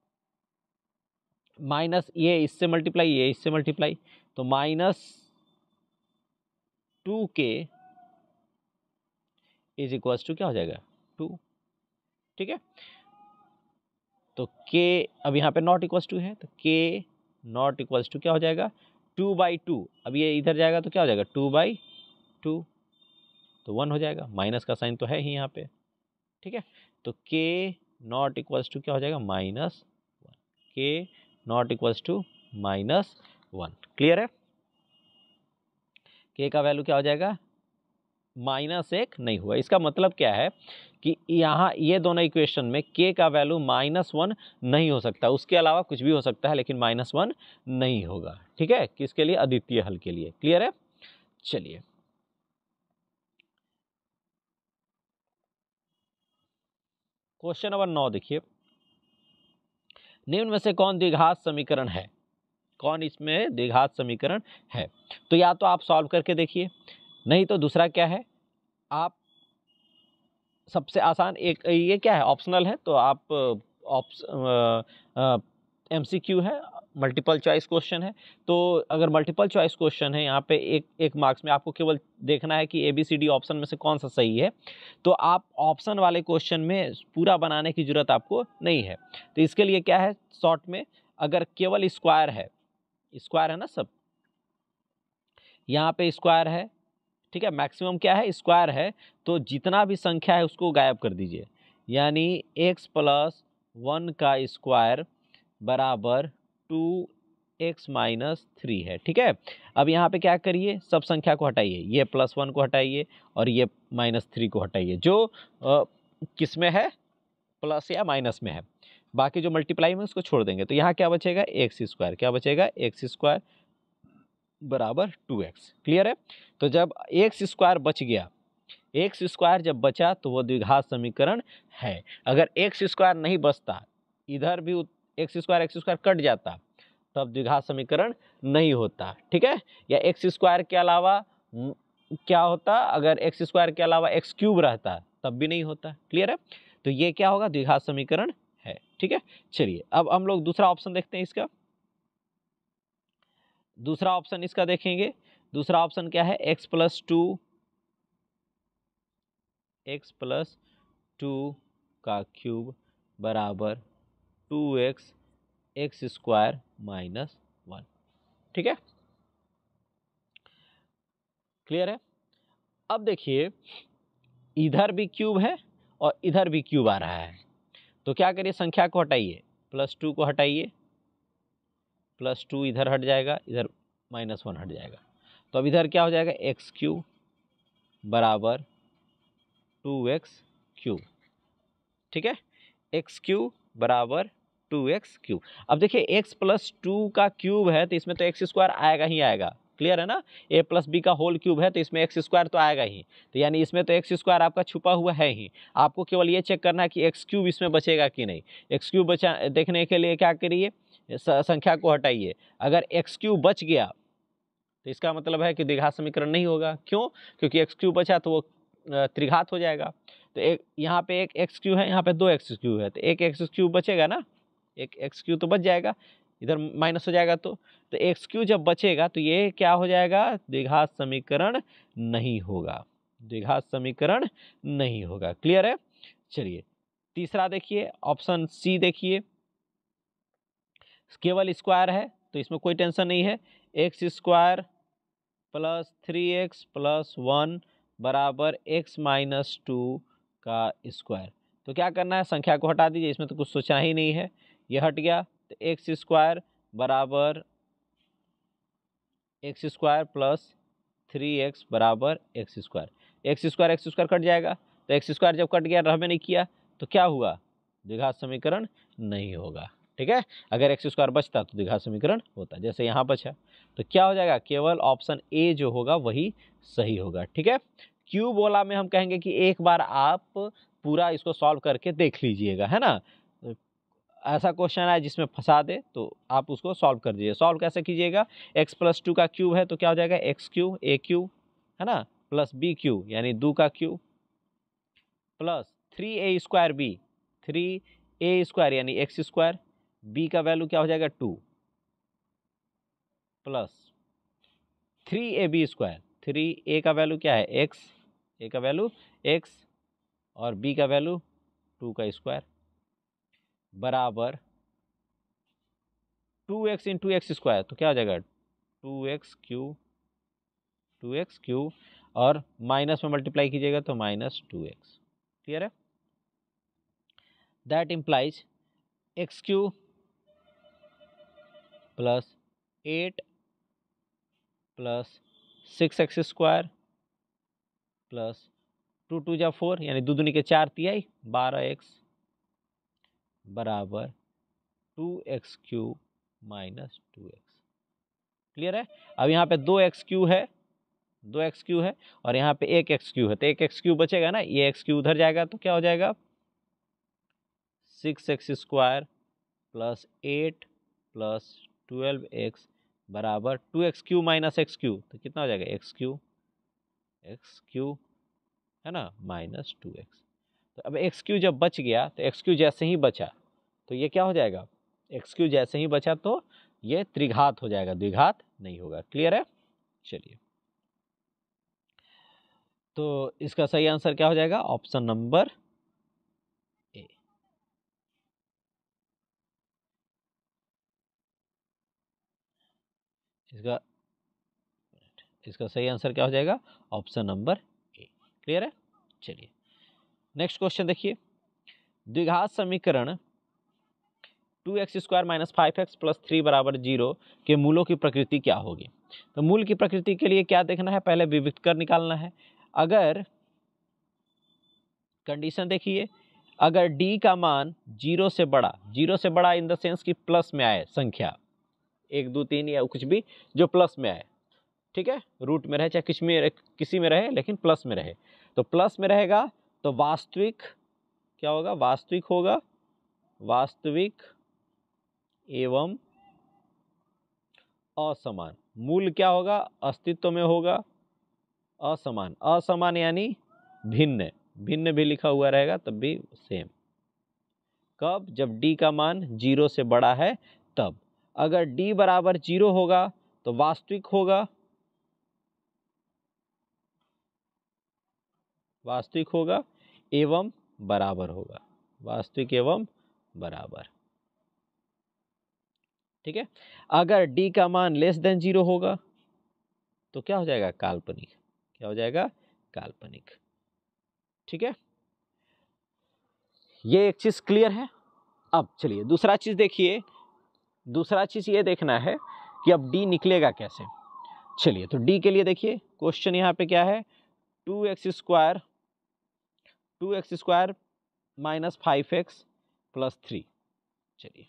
माइनस ये, इससे मल्टीप्लाई ये इससे मल्टीप्लाई तो minus two k is equals to क्या हो जाएगा? टू ठीक है? तो के अब यहाँ पे नॉट इक्वल्स टू है तो के नॉट इक्वल्स टू क्या हो जाएगा? Two by two. अब ये इधर जाएगा तो क्या हो जाएगा? Two by two. तो वन हो जाएगा। माइनस का साइन तो है ही यहाँ पे। ठीक है? तो के नॉट इक्वल्स टू क्या हो जाएगा? Minus one. K not equals to minus one. Clear है? के का वैल्यू क्या हो जाएगा? माइनस एक नहीं हुआ। इसका मतलब क्या है? कि यहाँ ये दोनों इक्वेशन में के का वैल्यू माइनस वन नहीं हो सकता। उसके अलावा कुछ भी हो सकता है, लेकिन माइनस वन नहीं होगा। ठीक है? किसके लिए? अद्वितीय हल के लिए। क्लियर है? चलिए। क्वेश्चन नंबर नौ देखिए। निम्न में से कौन द्विघात समीकरण है? कौन इसमें द्विघात समीकरण है? तो या तो आप सॉल्व करके देखिए। नहीं तो दूसरा क्या है? आप सबसे आसान एक, ये क्या है? ऑप्शनल है तो आप एम सी क्यू है मल्टीपल चॉइस क्वेश्चन है। तो अगर मल्टीपल चॉइस क्वेश्चन है, यहाँ पे एक एक मार्क्स में आपको केवल देखना है कि A B C D option में से कौन सा सही है। तो आप ऑप्शन वाले क्वेश्चन में पूरा बनाने की ज़रूरत आपको नहीं है। तो इसके लिए क्या है? शॉर्ट में अगर केवल स्क्वायर है स्क्वायर है ना सब? यहाँ पे स्क्वायर है ठीक है, मैक्सिमम क्या है, स्क्वायर है तो जितना भी संख्या है उसको गायब कर दीजिए। यानी एक्स प्लस वन का स्क्वायर बराबर टू एक्स माइनस थ्री है, ठीक है? अब यहाँ पे क्या करिए, सब संख्या को हटाइए, ये प्लस वन को हटाइए और ये माइनस थ्री को हटाइए, जो किसमें है, प्लस या माइनस में है। बाकी जो मल्टीप्लाई में उसको छोड़ देंगे तो यहाँ क्या बचेगा एक्स स्क्वायर, क्या बचेगा एक्स स्क्वायर बराबर टू एक्स। क्लियर है? तो जब एक्स स्क्वायर बच गया, एक्स स्क्वायर जब बचा तो वो द्विघात समीकरण है। अगर एक्स स्क्वायर नहीं बचता, इधर भी x square x square cut जाता, तब द्विघात समीकरण नहीं होता। ठीक है? या एक्स स्क्वायर के अलावा क्या होता? अगर एक्स स्क्वायर के अलावा एक्स क्यूब रहता, तब भी नहीं होता। क्लियर है? तो ये क्या होगा? द्विघात समीकरण है। ठीक है? चलिए, अब हम लोग दूसरा ऑप्शन देखते हैं इसका। दूसरा ऑप्शन इसका देखेंगे। दूसरा ऑप्शन क्या है? X plus two x plus two का क्यूब बराबर two x x square minus one ठीक है? क्लियर है? अब देखिए, इधर भी क्यूब है और इधर भी क्यूब आ रहा है। तो क्या करिए? संख्या को हटाइए। प्लस टू को हटाइए। प्लस टू इधर हट जाएगा, इधर माइनस वन हट जाएगा। तो अब इधर क्या हो जाएगा? एक्स क्यू बराबर टू एक्स क्यू। ठीक है? एक्स क्यू बराबर टू एक्स क्यू। अब देखिए, एक्स प्लस टू का क्यूब है तो इसमें तो एक्स स्क्वायर आएगा ही आएगा। क्लियर है ना? ए प्लस बी का होल क्यूब है तो इसमें एक्स स्क्वायर तो आएगा ही। तो यानी इसमें तो एक्स स्क्वायर आपका छुपा हुआ है ही। आपको केवल ये चेक करना है कि एक्स क्यूब इसमें बचेगा कि नहीं। एक्स क्यूब बचा, देखने के लिए क्या करिए? संख्या को हटाइए। अगर एक्स क्यू बच गया तो इसका मतलब है कि द्विघात समीकरण नहीं होगा। क्यों? क्योंकि एक्स क्यू बचा तो वो त्रिघात हो जाएगा। तो एक, यहाँ पे एक एक्स क्यू है, यहाँ पे दो एक्स क्यू है। तो एक एक्स क्यू बचेगा ना? एक एक्स क्यू तो बच जाएगा। इधर माइनस हो जाएगा तो। तो एक्स क्यू जब बचेगा तो ये क्या हो जाएगा? द्विघात समीकरण नहीं होगा। द्विघात समीकरण नहीं होगा। क्लियर है? चलिए, तीसरा देखिए ऑप्शन सी देखिए। केवल स्क्वायर है तो इसमें कोई टेंशन नहीं है। X square plus three x plus one बराबर एक्स माइनस टू का स्क्वायर तो क्या करना है? संख्या को हटा दीजिए, इसमें तो कुछ सोचना ही नहीं है। ये हट गया तो एक्स स्क्वायर बराबर x square plus three x बराबर x square x square x square cut जाएगा तो एक्स स्क्वायर जब कट गया रहने नहीं किया तो क्या हुआ? द्विघात समीकरण नहीं होगा। ठीक है? अगर एक्स स्क्वायर बचता तो द्विघात समीकरण होता, जैसे यहाँ बचा। तो क्या हो जाएगा? केवल ऑप्शन ए जो होगा वही सही होगा, ठीक है? क्यू बोला में हम कहेंगे कि एक बार आप पूरा इसको सॉल्व करके देख लीजिएगा, है ना? ऐसा क्वेश्चन है जिसमें फंसा दे तो आप उसको सॉल्व कर दीजिए। सॉल्व कैसे कीजिएगा? एक्स प्लस टू का क्यूब है तो क्या हो जाएगा? एक्स क्यू ए क्यू है ना? प्लस बी क्यू यानी दो का cube plus three a square b three a square यानी एक्स स्क्वायर बी का वैल्यू क्या हो जाएगा? Two plus three a b square three a का वैल्यू क्या है? एक्स ए का वैल्यू एक्स और बी का वैल्यू टू का स्क्वायर बराबर two x into x square तो क्या हो जाएगा? Two x cube two x cube और माइनस में मल्टीप्लाई कीजिएगा तो माइनस टू एक्स क्लियर है? That implies x cube plus eight plus six x square plus two two जा फोर यानी दो दुनी के चार तिहाई बारह एक्स बराबर two x cube minus two x clear है? अब यहाँ पे दो एक्स क्यू है, दो एक्स क्यू है, और यहाँ पे एक एक्स क्यू है तो एक एक्स क्यू बचेगा ना, ये एक्स क्यू उधर जाएगा तो क्या हो जाएगा? Six x square plus eight plus twelve x बराबर two x cube minus x cube तो कितना हो जाएगा? एक्स क्यू एक्स क्यू, है ना? Minus two x. तो अब एक्स क्यू जब बच गया तो एक्स क्यू जैसे ही बचा तो ये क्या हो जाएगा? एक्स क्यू जैसे ही बचा तो ये त्रिघात हो जाएगा। द्विघात नहीं होगा। क्लियर है? चलिए। तो इसका सही आंसर क्या हो जाएगा? ऑप्शन नंबर ए इसका इसका सही आंसर क्या हो जाएगा? ऑप्शन नंबर ए क्लियर है? चलिए। नेक्स्ट क्वेश्चन देखिए। द्विघात समीकरण two x square minus five x plus three बराबर ज़ीरो के मूलों की प्रकृति क्या होगी? तो मूल की प्रकृति के लिए क्या देखना है? पहले विविक्त कर निकालना है। अगर कंडीशन देखिए, अगर d का मान ज़ीरो से बड़ा ज़ीरो से बड़ा इन द सेंस कि प्लस में आए संख्या एक, दो, तीन या कुछ भी जो प्लस में आए। ठीक है? रूट में रहे, चाहे किसमें, किसी में रहे, लेकिन प्लस में रहे। तो प्लस में रहेगा तो वास्तविक क्या होगा? वास्तविक होगा, वास्तविक एवं असमान। मूल क्या होगा? अस्तित्व में होगा, असमान। असमान यानी भिन्न। भिन्न भी लिखा हुआ रहेगा, तब भी सेम कब? जब डी का मान ज़ीरो से बड़ा है, तब। अगर d बराबर ज़ीरो होगा तो वास्तविक होगा। वास्तविक होगा एवं बराबर होगा। वास्तविक एवं बराबर। ठीक है? अगर d का मान लेस देन ज़ीरो होगा तो क्या हो जाएगा? काल्पनिक। क्या हो जाएगा? काल्पनिक। ठीक है? ये एक चीज़ क्लियर है। अब चलिए दूसरा चीज़ देखिए। दूसरा चीज़ ये देखना है कि अब डी निकलेगा कैसे। चलिए तो डी के लिए देखिए क्वेश्चन यहाँ पे क्या है? Two x square two x square minus five x plus three चलिए,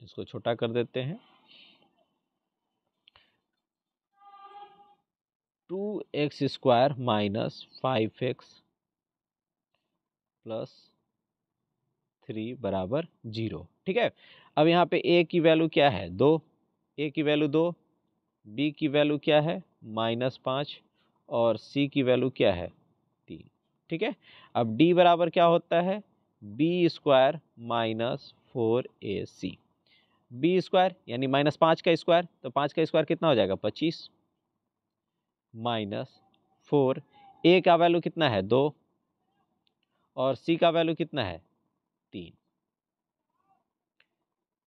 इसको छोटा कर देते हैं। Two x square minus five x plus three बराबर ज़ीरो ठीक है? अब यहाँ पे ए की वैल्यू क्या है? दो। ए की वैल्यू दो बी की वैल्यू क्या है? माइनस पाँच और सी की वैल्यू क्या है? तीन। ठीक है? अब डी बराबर क्या होता है? B square minus four a c b square यानी माइनस पाँच का स्क्वायर तो पाँच का स्क्वायर कितना हो जाएगा? पच्चीस। माइनस फोर ए का वैल्यू कितना है? दो। और सी का वैल्यू कितना है? तीन।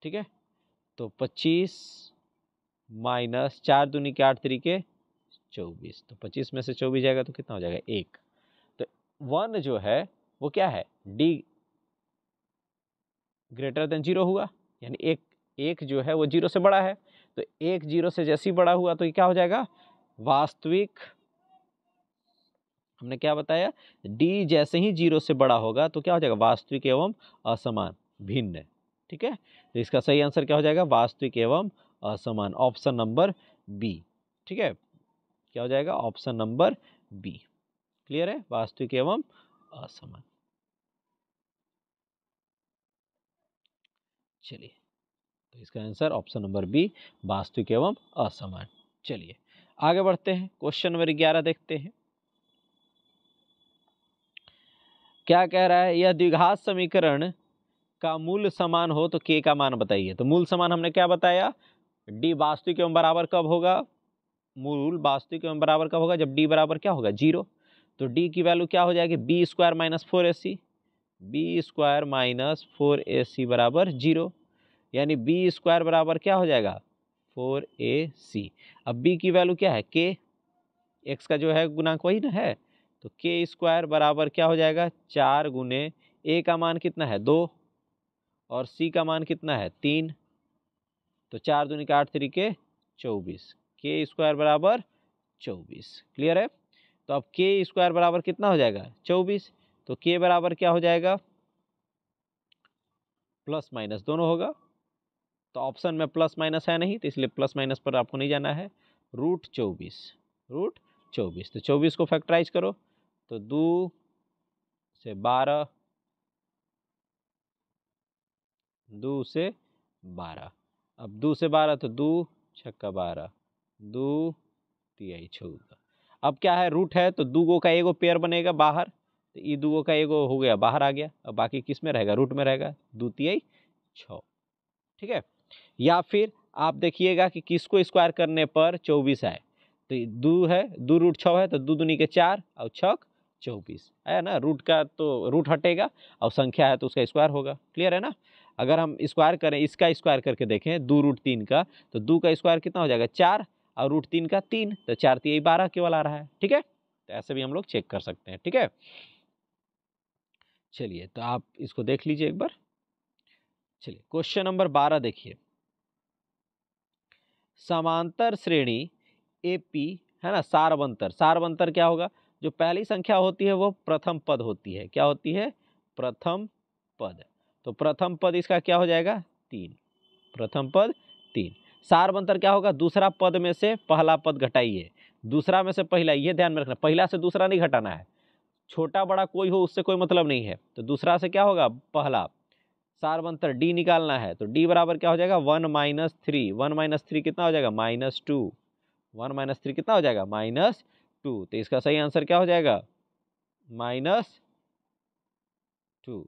ठीक है? तो पच्चीस माइनस चार दूनी के आठ तरीके, चौबीस। तो पच्चीस में से चौबीस जाएगा तो कितना हो जाएगा? एक। तो वन जो है, वो क्या है? डी ग्रेटर देन ज़ीरो हुआ। यानी एक एक जो है, वो ज़ीरो से बड़ा है। तो एक ज़ीरो से जैसे ही बड़ा हुआ तो ये क्या हो जाएगा? वास्तविक हमने क्या बताया? डी जैसे ही ज़ीरो से बड़ा होगा तो क्या हो जाएगा? वास्तविक एवं असमान, भिन्न। ठीक है? तो इसका सही आंसर क्या हो जाएगा? वास्तविक एवं असमान। Option number B. ठीक है? क्या हो जाएगा? Option number B. क्लियर है? वास्तविक एवं असमान। चलिए तो इसका आंसर ऑप्शन नंबर बी, वास्तविक एवं असमान। चलिए, आगे बढ़ते हैं। क्वेश्चन नंबर ग्यारह देखते हैं। क्या कह रहा है? यह द्विघात समीकरण का मूल समान हो तो के का मान बताइए। तो मूल समान हमने क्या बताया? डी वास्तविक एवं बराबर कब होगा? मूल वास्तविक एवं बराबर कब होगा? जब डी बराबर क्या होगा? ज़ीरो। तो डी की वैल्यू क्या हो जाएगी? B square minus four a c b square minus four a c बराबर ज़ीरो। यानी बी स्क्वायर बराबर क्या हो जाएगा? फोर ए सी अब बी की वैल्यू क्या है? के एक्स का जो है गुणांक वही ना है? तो के स्क्वायर बराबर क्या हो जाएगा? चार गुने ए का मान कितना है? दो। और सी का मान कितना है? तीन। तो चार दूनी का आठ तरीके, चौबीस। के स्क्वायर बराबर चौबीस। क्लियर है? तो अब के स्क्वायर बराबर कितना हो जाएगा? चौबीस। तो के बराबर क्या हो जाएगा? प्लस माइनस दोनों होगा। तो ऑप्शन में प्लस माइनस है नहीं तो इसलिए प्लस माइनस पर आपको नहीं जाना है। रूट चौबीस। रूट चौबीस। तो चौबीस को फैक्टराइज करो। तो दो से बारह दो से बारह। अब दो से बारह तो दो, छक्का बारह। दो, तिहाई चौदह। अब क्या है, रूट है तो दो गो का एगो पेयर बनेगा बाहर तो ई दो का एगो हो गया, बाहर आ गया। अब बाकी किसमें रहेगा, रूट में रहेगा, दो, तिहाई छ ठीक है? या फिर आप देखिएगा कि किसको स्क्वायर करने पर चौबीस आए। तो दो है, दो रूट छः है तो दो दूनी के चार, और छक, चौबीस। है ना? रूट का तो रूट हटेगा, और संख्या है तो उसका स्क्वायर होगा। क्लियर है ना? अगर हम स्क्वायर करें, इसका स्क्वायर करके देखें, दो रूट तीन का तो दो का स्क्वायर कितना हो जाएगा? चार, और रूट तीन का तीन तो चार तीन बारह केवल आ रहा है, ठीक है? तो ऐसे भी हम लोग चेक कर सकते हैं, ठीक है? चलिए तो आप इसको देख लीजिए एक बार। चलिए क्वेश्चन नंबर बारह देखिए। समांतर श्रेणी ए पी है ना? सारवंतर। सारवंतर क्या होगा? जो पहली संख्या होती है, वो प्रथम पद होती है। क्या होती है? प्रथम पद। तो प्रथम पद इसका क्या हो जाएगा? तीन। प्रथम पद तीन। सारवंतर क्या होगा? दूसरा पद में से पहला पद घटाइए। दूसरा में से पहला, ये ध्यान में रखना, पहला से दूसरा नहीं घटाना है। छोटा बड़ा कोई हो, उससे कोई मतलब नहीं है। तो दूसरा से क्या होगा? पहला। सारवंतर डी निकालना है तो डी बराबर क्या हो जाएगा? One minus three. One minus three कितना हो जाएगा? Minus two. One minus three कितना हो जाएगा? Minus two. तो इसका सही आंसर क्या हो जाएगा? Minus two.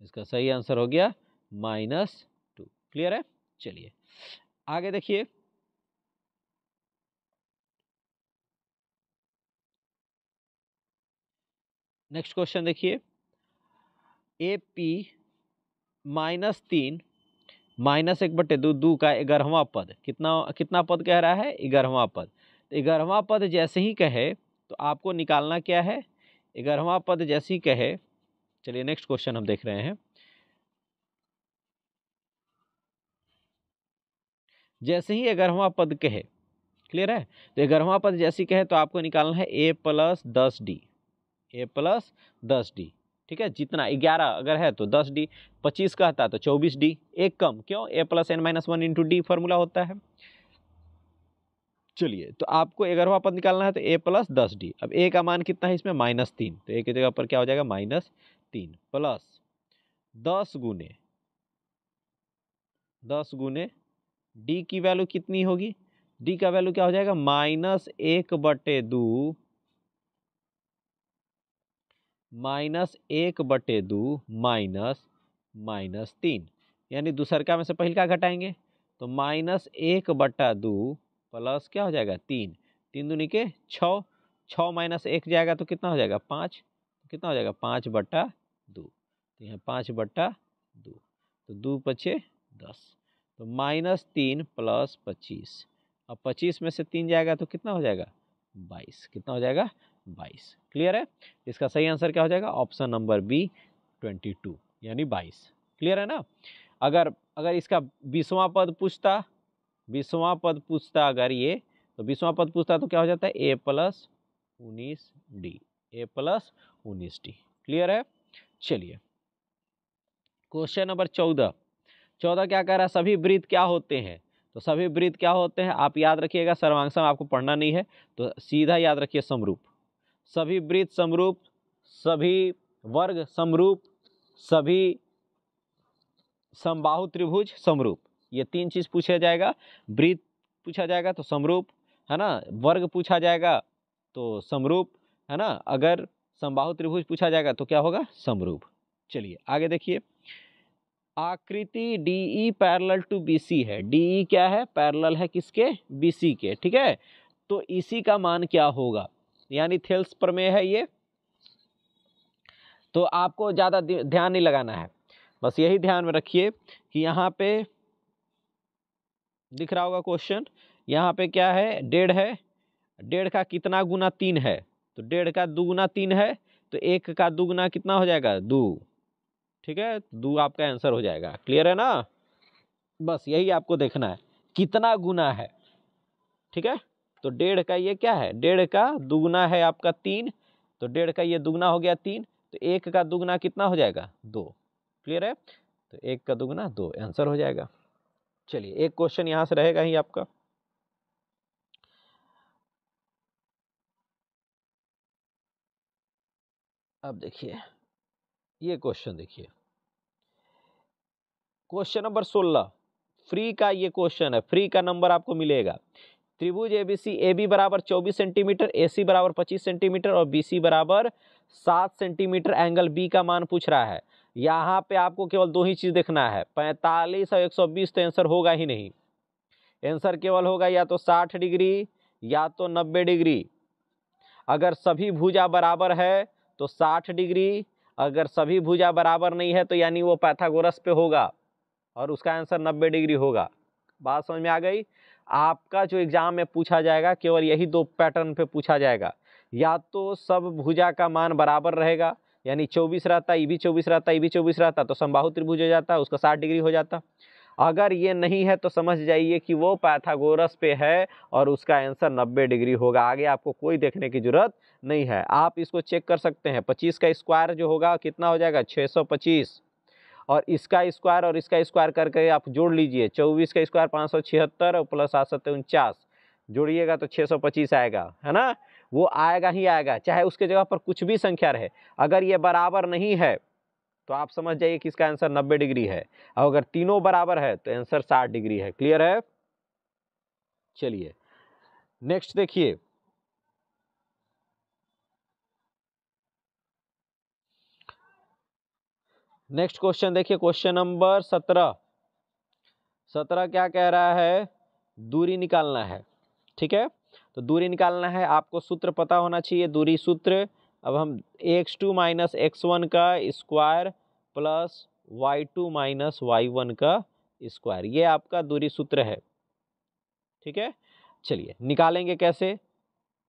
इसका सही आंसर हो गया माइनस टू। क्लियर है? चलिए, आगे देखिए। नेक्स्ट क्वेश्चन देखिए। ए पी माइनस तीन, माइनस एक बटे दो दो का ग्यारहवा पद। कितना कितना पद कह रहा है? ग्यारहवा पद। तो ग्यारहवा पद जैसे ही कहे तो आपको निकालना क्या है? ग्यारहवा पद जैसे ही कहे चलिए नेक्स्ट क्वेश्चन हम देख रहे हैं। जैसे ही ग्यारहवा पद कहे क्लियर है? तो ग्यारहवा पद जैसी कहे तो आपको निकालना है ए प्लस दस डी ए प्लस दस डी ठीक है? जितना ग्यारह अगर है तो दस डी पच्चीस का है तो चौबीस डी एक कम। क्यों? A plus n minus one into d formula होता है। चलिए तो आपको ग्यारहवा पद निकालना है तो ए प्लस दस डी अब ए का मान कितना है इसमें? माइनस तीन। तो ए की जगह पर क्या हो जाएगा? माइनस तीन, प्लस दस गुने दस गुने डी की वैल्यू कितनी होगी? डी का वैल्यू क्या हो जाएगा? माइनस एक बटे दो, माइनस एक बटे दो, माइनस माइनस तीन। यानी दूसरका में से पहल का घटाएँगे तो माइनस एक बटा दो प्लस क्या हो जाएगा? तीन। तीन दूनी के छः छः माइनस एक जाएगा तो कितना हो जाएगा? पाँच। कितना हो जाएगा? पाँच बटा दो। तो यहाँ पाँच बट्टा दो। तो दो पचे दस। तो माइनस तीन प्लस पच्चीस। अब पच्चीस में से तीन जाएगा तो कितना हो जाएगा? बाईस। कितना हो जाएगा? बाईस। क्लियर है? इसका सही आंसर क्या हो जाएगा? Option number B, twenty two, यानी बाईस। क्लियर है ना? अगर अगर इसका बीसवां पद पूछता, बीसवां पद पूछता अगर ये तो बीसवां पद पूछता तो क्या हो जाता है? ए प्लस उन्नीस डी। ए प्लस उन्नीस डी। क्लियर है? चलिए। क्वेश्चन नंबर चौदह। चौदह क्या कह रहा है? सभी वृत्त क्या होते हैं? तो सभी वृत्त क्या होते हैं? आप याद रखिएगा सर्वांशम आपको पढ़ना नहीं है तो सीधा याद रखिए समरूप। सभी वृत्त समरूप, सभी वर्ग समरूप, सभी समबाहु त्रिभुज समरूप। ये तीन चीज़ पूछा जाएगा। वृत्त पूछा जाएगा तो समरूप, है ना? वर्ग पूछा जाएगा तो समरूप, है ना? अगर समबाहु त्रिभुज पूछा जाएगा तो क्या होगा? समरूप। चलिए, आगे देखिए। आकृति D E parallel to B C है। डी ई क्या है? पैरल है किसके? बी सी के, ठीक है? तो इसी का मान क्या होगा? यानी थेल्स प्रमेय है ये। तो आपको ज़्यादा ध्यान नहीं लगाना है। बस यही ध्यान में रखिए कि यहाँ पे दिख रहा होगा क्वेश्चन। यहाँ पे क्या है? डेढ़ है। डेढ़ का कितना गुना तीन है? तो डेढ़ का दुगुना तीन है तो एक का दुगुना कितना हो जाएगा? दो। ठीक है? दो आपका आंसर हो जाएगा। क्लियर है ना? बस यही आपको देखना है। कितना गुना है? ठीक है? तो डेढ़ का ये क्या है? डेढ़ का दुगना है आपका तीन तो डेढ़ का ये दुगना हो गया तीन तो एक का दुगना कितना हो जाएगा? दो। क्लियर है? तो एक का दुगना दो। आंसर हो जाएगा। चलिए, एक क्वेश्चन यहाँ से रहेगा ही आपका। अब देखिए, ये क्वेश्चन देखिए। क्वेश्चन नंबर सोलह, फ्री का ये क्वेश्चन है, फ्री का नंबर आपको मिलेगा। त्रिभुज एबीसी ए बी बराबर 24 सेंटीमीटर, ए सी बराबर 25 सेंटीमीटर और बी सी बराबर 7 सेंटीमीटर एंगल बी का मान पूछ रहा है। यहाँ पे आपको केवल दो ही चीज़ देखना है, पैंतालीस और 120 तो आंसर होगा ही नहीं। आंसर केवल होगा या तो 60 डिग्री या तो 90 डिग्री। अगर सभी भुजा बराबर है तो 60 डिग्री अगर सभी भुजा बराबर नहीं है तो यानी वो पैथागोरस पे होगा और उसका आंसर 90 डिग्री होगा। बात समझ में आ गई? आपका जो एग्ज़ाम में पूछा जाएगा, केवल यही दो पैटर्न पे पूछा जाएगा। या तो सब भुजा का मान बराबर रहेगा, यानी चौबीस रहता ये भी चौबीस रहता ये भी चौबीस रहता तो संबाहु त्रिभुज हो जाता, उसका साठ डिग्री हो जाता। अगर ये नहीं है तो समझ जाइए कि वो पैथागोरस पे है और उसका आंसर नब्बे डिग्री होगा। आगे आपको कोई देखने की ज़रूरत नहीं है। आप इसको चेक कर सकते हैं। पच्चीस का स्क्वायर जो होगा, कितना हो जाएगा? छः सौ पच्चीस। और इसका स्क्वायर और इसका स्क्वायर करके आप जोड़ लीजिए। चौबीस का स्क्वायर पाँच सौ छिहत्तर और प्लस सात उनचास। जोड़िएगा तो छः सौ पच्चीस आएगा, है ना? वो आएगा ही आएगा, चाहे उसके जगह पर कुछ भी संख्या रहे। अगर ये बराबर नहीं है तो आप समझ जाइए कि इसका आंसर नब्बे डिग्री है। और अगर तीनों बराबर है तो आंसर साठ डिग्री है। क्लियर है? चलिए, नेक्स्ट देखिए। नेक्स्ट क्वेश्चन देखिए, क्वेश्चन नंबर सत्रह। सत्रह क्या कह रहा है? दूरी निकालना है। ठीक है? तो दूरी निकालना है, आपको सूत्र पता होना चाहिए, दूरी सूत्र। अब हम x two minus x one का square plus y two minus y one का स्क्वायर ये आपका दूरी सूत्र है। ठीक है? चलिए, निकालेंगे कैसे?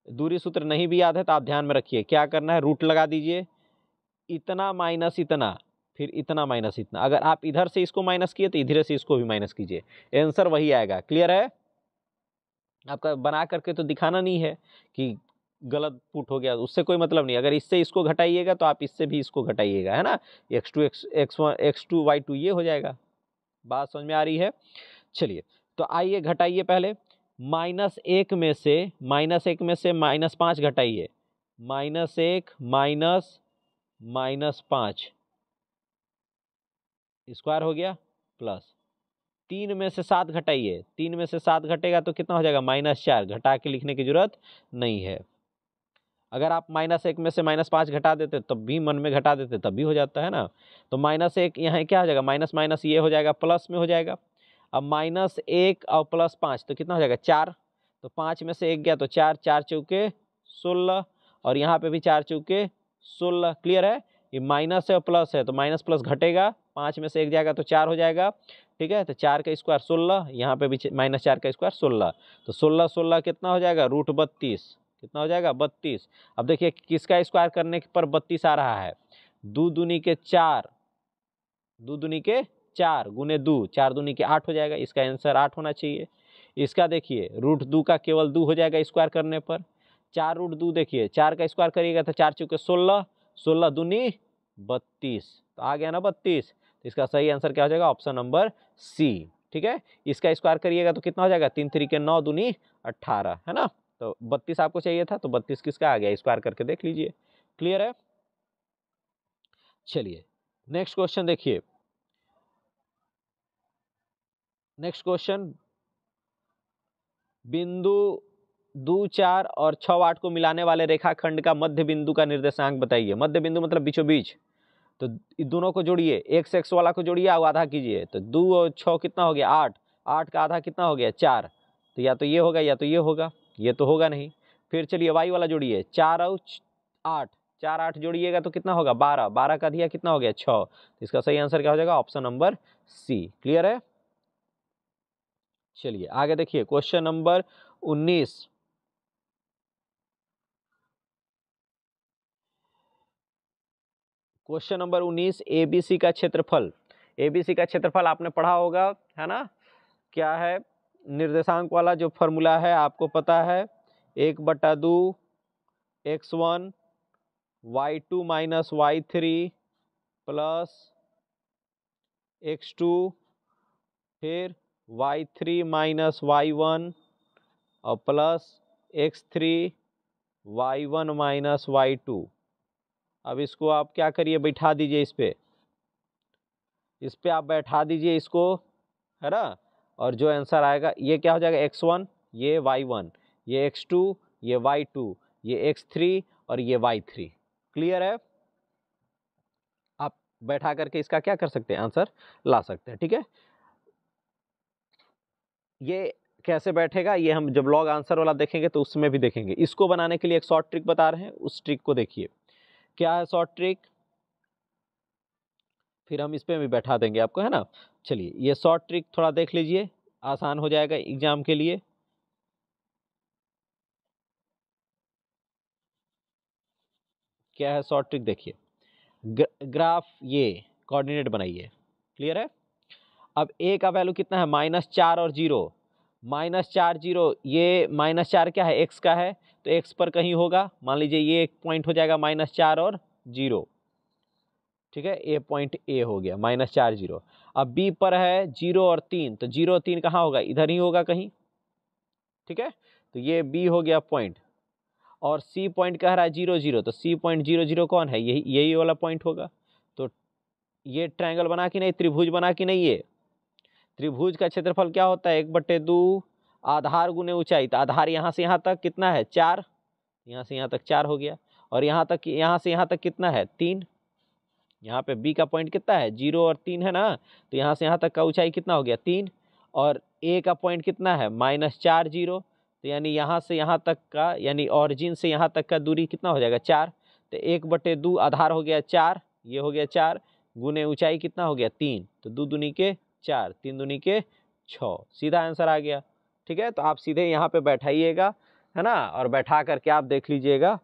दूरी सूत्र नहीं भी याद है तो आप ध्यान में रखिए, क्या करना है? रूट लगा दीजिए। इतना माइनस इतना, फिर इतना माइनस इतना। अगर आप इधर से इसको माइनस किए तो इधर से इसको भी माइनस कीजिए। आंसर वही आएगा क्लियर है? आपका बना करके तो दिखाना नहीं है कि गलत पुट हो गया, उससे कोई मतलब नहीं। अगर इससे इसको घटाइएगा तो आप इससे भी इसको घटाइएगा, है ना? X two x x one x two y two ये हो जाएगा। बात समझ में आ रही है? चलिए तो आइए, घटाइए पहले। माइनस एक में से, माइनस एक में से माइनस पाँच घटाइए। माइनस एक, माइनस माइनस पाँच। स्क्वायर हो गया, प्लस। तीन में से सात घटाइए। तीन में से सात घटेगा तो कितना हो जाएगा? माइनस चार। घटा के लिखने की ज़रूरत नहीं है। अगर आप माइनस एक में से माइनस पाँच घटा देते, तब भी मन में घटा देते, तब भी हो जाता है ना? तो माइनस एक यहाँ क्या हो जाएगा? माइनस माइनस ये हो जाएगा, प्लस में हो जाएगा। अब माइनस एक और प्लस पाँच तो कितना हो जाएगा? चार। तो पाँच में से एक गया तो चार चार चौके सोलह, और यहाँ पे भी चार चौके सोलह। क्लियर है? ये माइनस है और प्लस है तो माइनस प्लस घटेगा, पाँच में से एक जाएगा तो चार हो जाएगा। ठीक है? तो चार का स्क्वायर सोलह, यहाँ पे भी माइनस चार का स्क्वायर सोलह। तो सोलह सोलह कितना हो जाएगा? रूट बत्तीस। कितना हो जाएगा? बत्तीस। अब देखिए, किसका स्क्वायर करने पर बत्तीस आ रहा है? दो दूनी के चार। दो दूनी के चार गुने दो, चार दूनी के आठ हो जाएगा। इसका आंसर आठ होना चाहिए। इसका देखिए रूट दो का केवल दो हो जाएगा स्क्वायर करने पर। चार रूट दो देखिए, चार का स्क्वायर करिएगा तो चार चौके सोलह सोलह दूनी बत्तीस। तो आ गया ना बत्तीस। तो इसका सही आंसर क्या हो जाएगा? ऑप्शन नंबर सी ठीक है? इसका स्क्वायर करिएगा तो कितना हो जाएगा? तीन तरीके नौ दूनी अट्ठारह है ना? तो बत्तीस आपको चाहिए था तो बत्तीस किसका आ गया? स्क्वायर करके देख लीजिए। क्लियर है? चलिए, नेक्स्ट क्वेश्चन देखिए। Next question. बिंदु दो, चार और छः आठ को मिलाने वाले रेखाखंड का मध्य बिंदु का निर्देशांक बताइए। मध्य बिंदु मतलब बीचों बीच तो दोनों को जोड़िए। एक से एक्स वाला को जोड़िए और आधा कीजिए। तो दो और छः कितना हो गया? आठ। आठ का आधा कितना हो गया? चार। तो या तो ये होगा या तो ये होगा। ये तो होगा नहीं। फिर चलिए वाई वाला जोड़िए। चार और आठ। चार आठ जोड़िएगा तो कितना होगा? बारह। बारह का दिया कितना हो गया? छः तो इसका सही आंसर क्या हो जाएगा? ऑप्शन नंबर सी क्लियर है? चलिए, आगे देखिए। क्वेश्चन नंबर उन्नीस। क्वेश्चन नंबर उन्नीस एबीसी का क्षेत्रफल। एबीसी का क्षेत्रफल आपने पढ़ा होगा, है ना? क्या है? निर्देशांक वाला जो फॉर्मूला है, आपको पता है, एक बटा दो x one, y two minus y three plus x two, फिर y three minus y one और plus x three, y one minus y two. अब इसको आप क्या करिए, बैठा दीजिए इस पर इस पर आप बैठा दीजिए इसको, है ना? और जो आंसर आएगा, ये क्या हो जाएगा? एक्स वन ये वाई वन ये एक्स टू ये वाई टू ये एक्स थ्री और ये वाई थ्री क्लियर है? आप बैठा करके इसका क्या कर सकते हैं? आंसर ला सकते हैं, ठीक है? ये कैसे बैठेगा? ये हम जब लॉग आंसर वाला देखेंगे तो उसमें भी देखेंगे। इसको बनाने के लिए एक शॉर्ट ट्रिक बता रहे हैं, उस ट्रिक को देखिए। क्या है शॉर्ट ट्रिक फिर हम इस पर भी बैठा देंगे आपको, है ना? चलिए, ये शॉर्ट ट्रिक थोड़ा देख लीजिए, आसान हो जाएगा एग्ज़ाम के लिए। क्या है शॉर्ट ट्रिक देखिए ग्राफ ये कोऑर्डिनेट बनाइए। क्लियर है? अब ए का वैल्यू कितना है? माइनस चार और ज़ीरो। माइनस चार, ज़ीरो, ये माइनस चार क्या है? एक्स का है तो एक्स पर कहीं होगा। मान लीजिए ये एक पॉइंट हो जाएगा, माइनस चार और ज़ीरो। ठीक है? ए पॉइंट ए हो गया, माइनस चार, ज़ीरो। अब बी पर है ज़ीरो और तीन तो ज़ीरो तीन कहाँ होगा? इधर ही होगा कहीं। ठीक है? तो ये बी हो गया पॉइंट और सी पॉइंट कह रहा है ज़ीरो ज़ीरो तो सी पॉइंट ज़ीरो ज़ीरो कौन है? यही यही वाला पॉइंट होगा। तो ये ट्रायंगल बना कि नहीं? त्रिभुज बना कि नहीं ये? त्रिभुज का क्षेत्रफल क्या होता है? एक बट्टे दो, आधार गुने ऊंचाई तो आधार यहाँ से यहाँ तक कितना है? चार। यहाँ से यहाँ तक चार हो गया। और यहाँ तक, यहाँ से यहाँ तक कितना है? तीन। यहाँ पे बी का पॉइंट कितना है? ज़ीरो और तीन है ना? तो यहाँ से यहाँ तक का ऊंचाई कितना हो गया? तीन। और ए का पॉइंट कितना है? माइनस चार ज़ीरो तो यानी यहाँ से यहाँ तक का, यानी ऑरिजिन से यहाँ तक का दूरी कितना हो जाएगा? चार। तो एक बटे दो आधार हो गया चार, ये हो गया चार। गुने ऊंचाई कितना हो गया? तीन। तो दो दुनी के चार, तीन दुनी के छः। सीधा आंसर आ गया। ठीक है? तो आप सीधे यहाँ पे बैठाइएगा, है ना? और बैठा करके आप देख लीजिएगा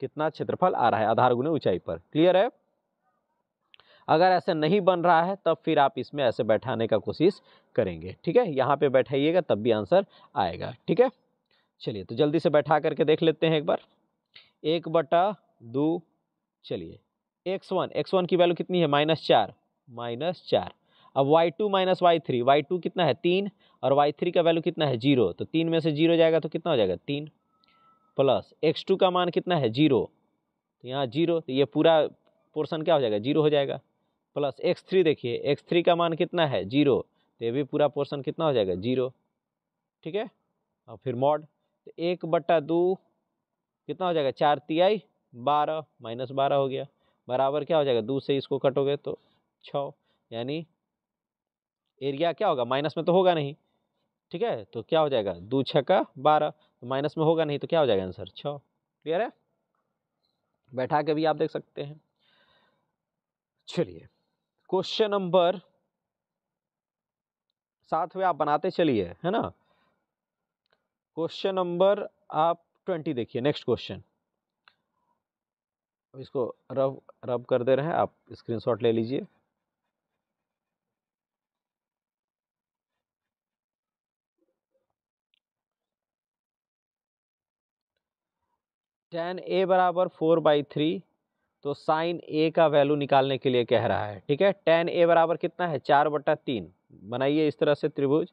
कितना क्षेत्रफल आ रहा है आधार गुने ऊंचाई पर। क्लियर है? अगर ऐसे नहीं बन रहा है, तब फिर आप इसमें ऐसे बैठाने का कोशिश करेंगे। ठीक है? यहाँ पे बैठाइएगा, तब भी आंसर आएगा। ठीक है? चलिए तो जल्दी से बैठा करके देख लेते हैं एक बार। एक बटा दो, चलिए। एक्स वन एक्स वन की वैल्यू कितनी है? माइनस चार माइनस चार। अब y two minus y three, y two कितना है? तीन, और वाई थ्री का वैल्यू कितना है? ज़ीरो। तो तीन में से ज़ीरो जाएगा तो कितना हो जाएगा? तीन। प्लस एक्स टू का मान कितना है? ज़ीरो। तो यहाँ ज़ीरो तो ये पूरा पोर्सन क्या हो जाएगा? ज़ीरो हो जाएगा। प्लस एक्स थ्री देखिए, एक्स थ्री का मान कितना है? ज़ीरो। तो ये भी पूरा पोर्सन कितना हो जाएगा? ज़ीरो। ठीक है? और फिर मॉड। तो एक बट्टा दो कितना हो जाएगा? चार तिहाई बारह, माइनस बारह हो गया। बराबर क्या हो जाएगा? दो से इसको कटोगे तो छः यानी एरिया क्या होगा? माइनस में तो होगा नहीं। ठीक है? तो क्या हो जाएगा? दो छक्का बारह। तो माइनस में होगा नहीं तो क्या हो जाएगा आंसर? छः क्लियर है? बैठा के भी आप देख सकते हैं। चलिए। क्वेश्चन नंबर साथ में आप बनाते चलिए, है ना? क्वेश्चन नंबर आप ट्वेंटी देखिए, नेक्स्ट क्वेश्चन। इसको रब रब कर दे रहे हैं आप स्क्रीनशॉट ले लीजिए। टेन ए बराबर फोर बाई थ्री तो साइन ए का वैल्यू निकालने के लिए कह रहा है, ठीक है? टेन ए बराबर कितना है? चार बटा तीन। बनाइए इस तरह से त्रिभुज।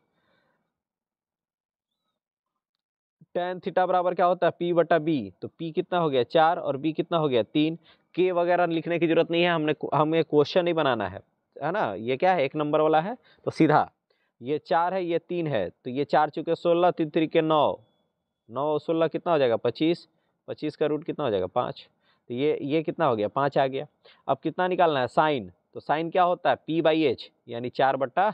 टेन थीटा बराबर क्या होता है? पी बटा बी। तो पी कितना हो गया? चार और बी कितना हो गया? तीन। के वगैरह लिखने की ज़रूरत नहीं है, हमने हमें क्वेश्चन ही बनाना है है ना? ये क्या है? एक नंबर वाला है। तो सीधा, ये चार है, ये तीन है तो ये चार चुके सोलह, तीन तरीके नौ। नौ सोलह कितना हो जाएगा? पच्चीस। पच्चीस का रूट कितना हो जाएगा? पाँच। तो ये ये कितना हो गया? पाँच आ गया। अब कितना निकालना है? साइन। तो साइन क्या होता है? पी बाई एच, यानी चार बट्टा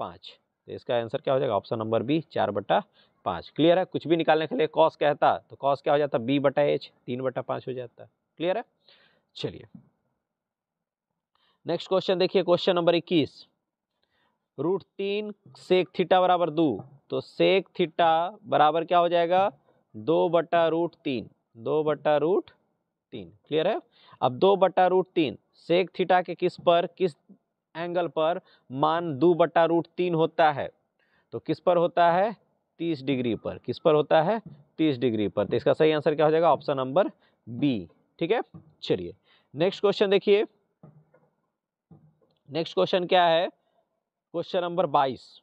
पाँच। तो इसका आंसर क्या हो जाएगा? ऑप्शन नंबर बी, चार बट्टा पाँच। क्लियर है? कुछ भी निकालने के लिए कॉस कहता तो कॉस क्या हो जाता? बी बटा एच, तीन बटा पाँच हो जाता। क्लियर है? चलिए। नेक्स्ट क्वेश्चन देखिए, क्वेश्चन नंबर इक्कीस। रूट तीन सेक थीटा बराबर दो। तो सेक थीटा बराबर क्या हो जाएगा? दो बटा रूट तीन। दो बट्टा रूट तीन। क्लियर है? अब दो बट्टा रूट तीन। सेक थीटा के किस पर, किस एंगल पर मान दो बट्टा रूट तीन होता है? तो किस पर होता है? तीस डिग्री पर। किस पर होता है? तीस डिग्री पर। तो इसका सही आंसर क्या हो जाएगा? ऑप्शन नंबर बी ठीक है? चलिए। नेक्स्ट क्वेश्चन देखिए। नेक्स्ट क्वेश्चन क्या है? क्वेश्चन नंबर बाईस।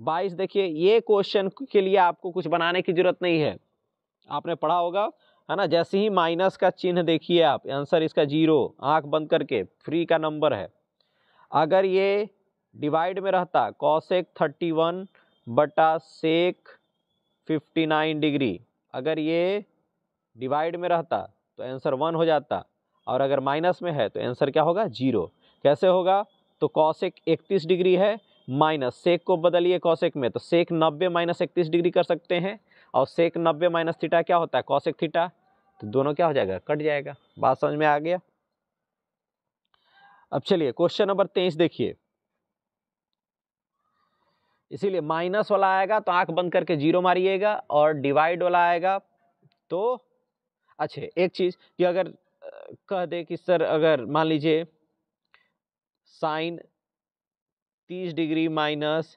बाईस देखिए, ये क्वेश्चन के लिए आपको कुछ बनाने की ज़रूरत नहीं है। आपने पढ़ा होगा। है ना? जैसे ही माइनस का चिन्ह देखिए आप, आंसर इसका ज़ीरो, आँख बंद करके फ्री का नंबर है। अगर ये डिवाइड में रहता कॉसेक थर्टी वन बटा सेक फिफ्टी नाइन डिग्री अगर ये डिवाइड में रहता तो आंसर वन हो जाता। और अगर माइनस में है तो आंसर क्या होगा? ज़ीरो। कैसे होगा? तो कॉसेक इकतीस डिग्री है माइनस सेक को बदलिए कॉसेक में तो सेक नब्बे माइनस इकतीस डिग्री कर सकते हैं। और सेक नब्बे माइनस थीटा क्या होता है? कॉसेक थीटा तो दोनों क्या हो जाएगा? कट जाएगा। बात समझ में आ गया? अब चलिए क्वेश्चन नंबर तेईस देखिए। इसीलिए माइनस वाला आएगा तो आँख बंद करके ज़ीरो मारिएगा और डिवाइड वाला आएगा तो अच्छे, एक चीज़ कि अगर, कह दे कि सर अगर मान लीजिए साइन तीस degree minus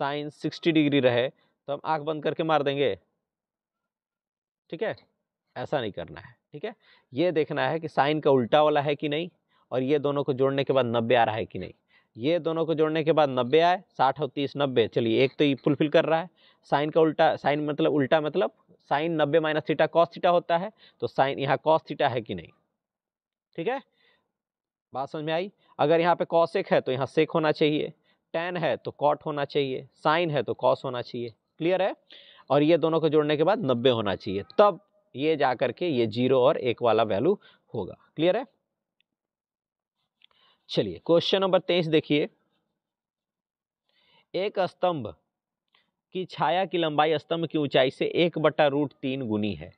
sine sixty degree रहे तो हम आँख बंद करके मार देंगे। ठीक है? ऐसा नहीं करना है, ठीक है? ये देखना है कि साइन का उल्टा वाला है कि नहीं और ये दोनों को जोड़ने के बाद नब्बे आ रहा है कि नहीं। ये दोनों को जोड़ने के बाद नब्बे आए, साठ और तीस नब्बे, चलिए एक तो ये फुलफिल कर रहा है। साइन का उल्टा, साइन मतलब उल्टा मतलब साइन नब्बे माइनस थीटा कॉस थीटा होता है तो साइन यहाँ कॉस थीटा है कि नहीं, ठीक है? बात समझ में आई? अगर यहाँ पे कॉस एक है तो यहाँ सेक होना चाहिए टेन है तो कॉट होना चाहिए, साइन है तो कॉस होना चाहिए क्लियर है? और ये दोनों को जोड़ने के बाद नब्बे होना चाहिए, तब ये जा करके ये ज़ीरो और एक वाला वैल्यू होगा। क्लियर है? चलिए, क्वेश्चन नंबर तेईस देखिए। एक स्तंभ की छाया की लंबाई स्तंभ की ऊंचाई से एक बट्टा रूट तीन गुनी है।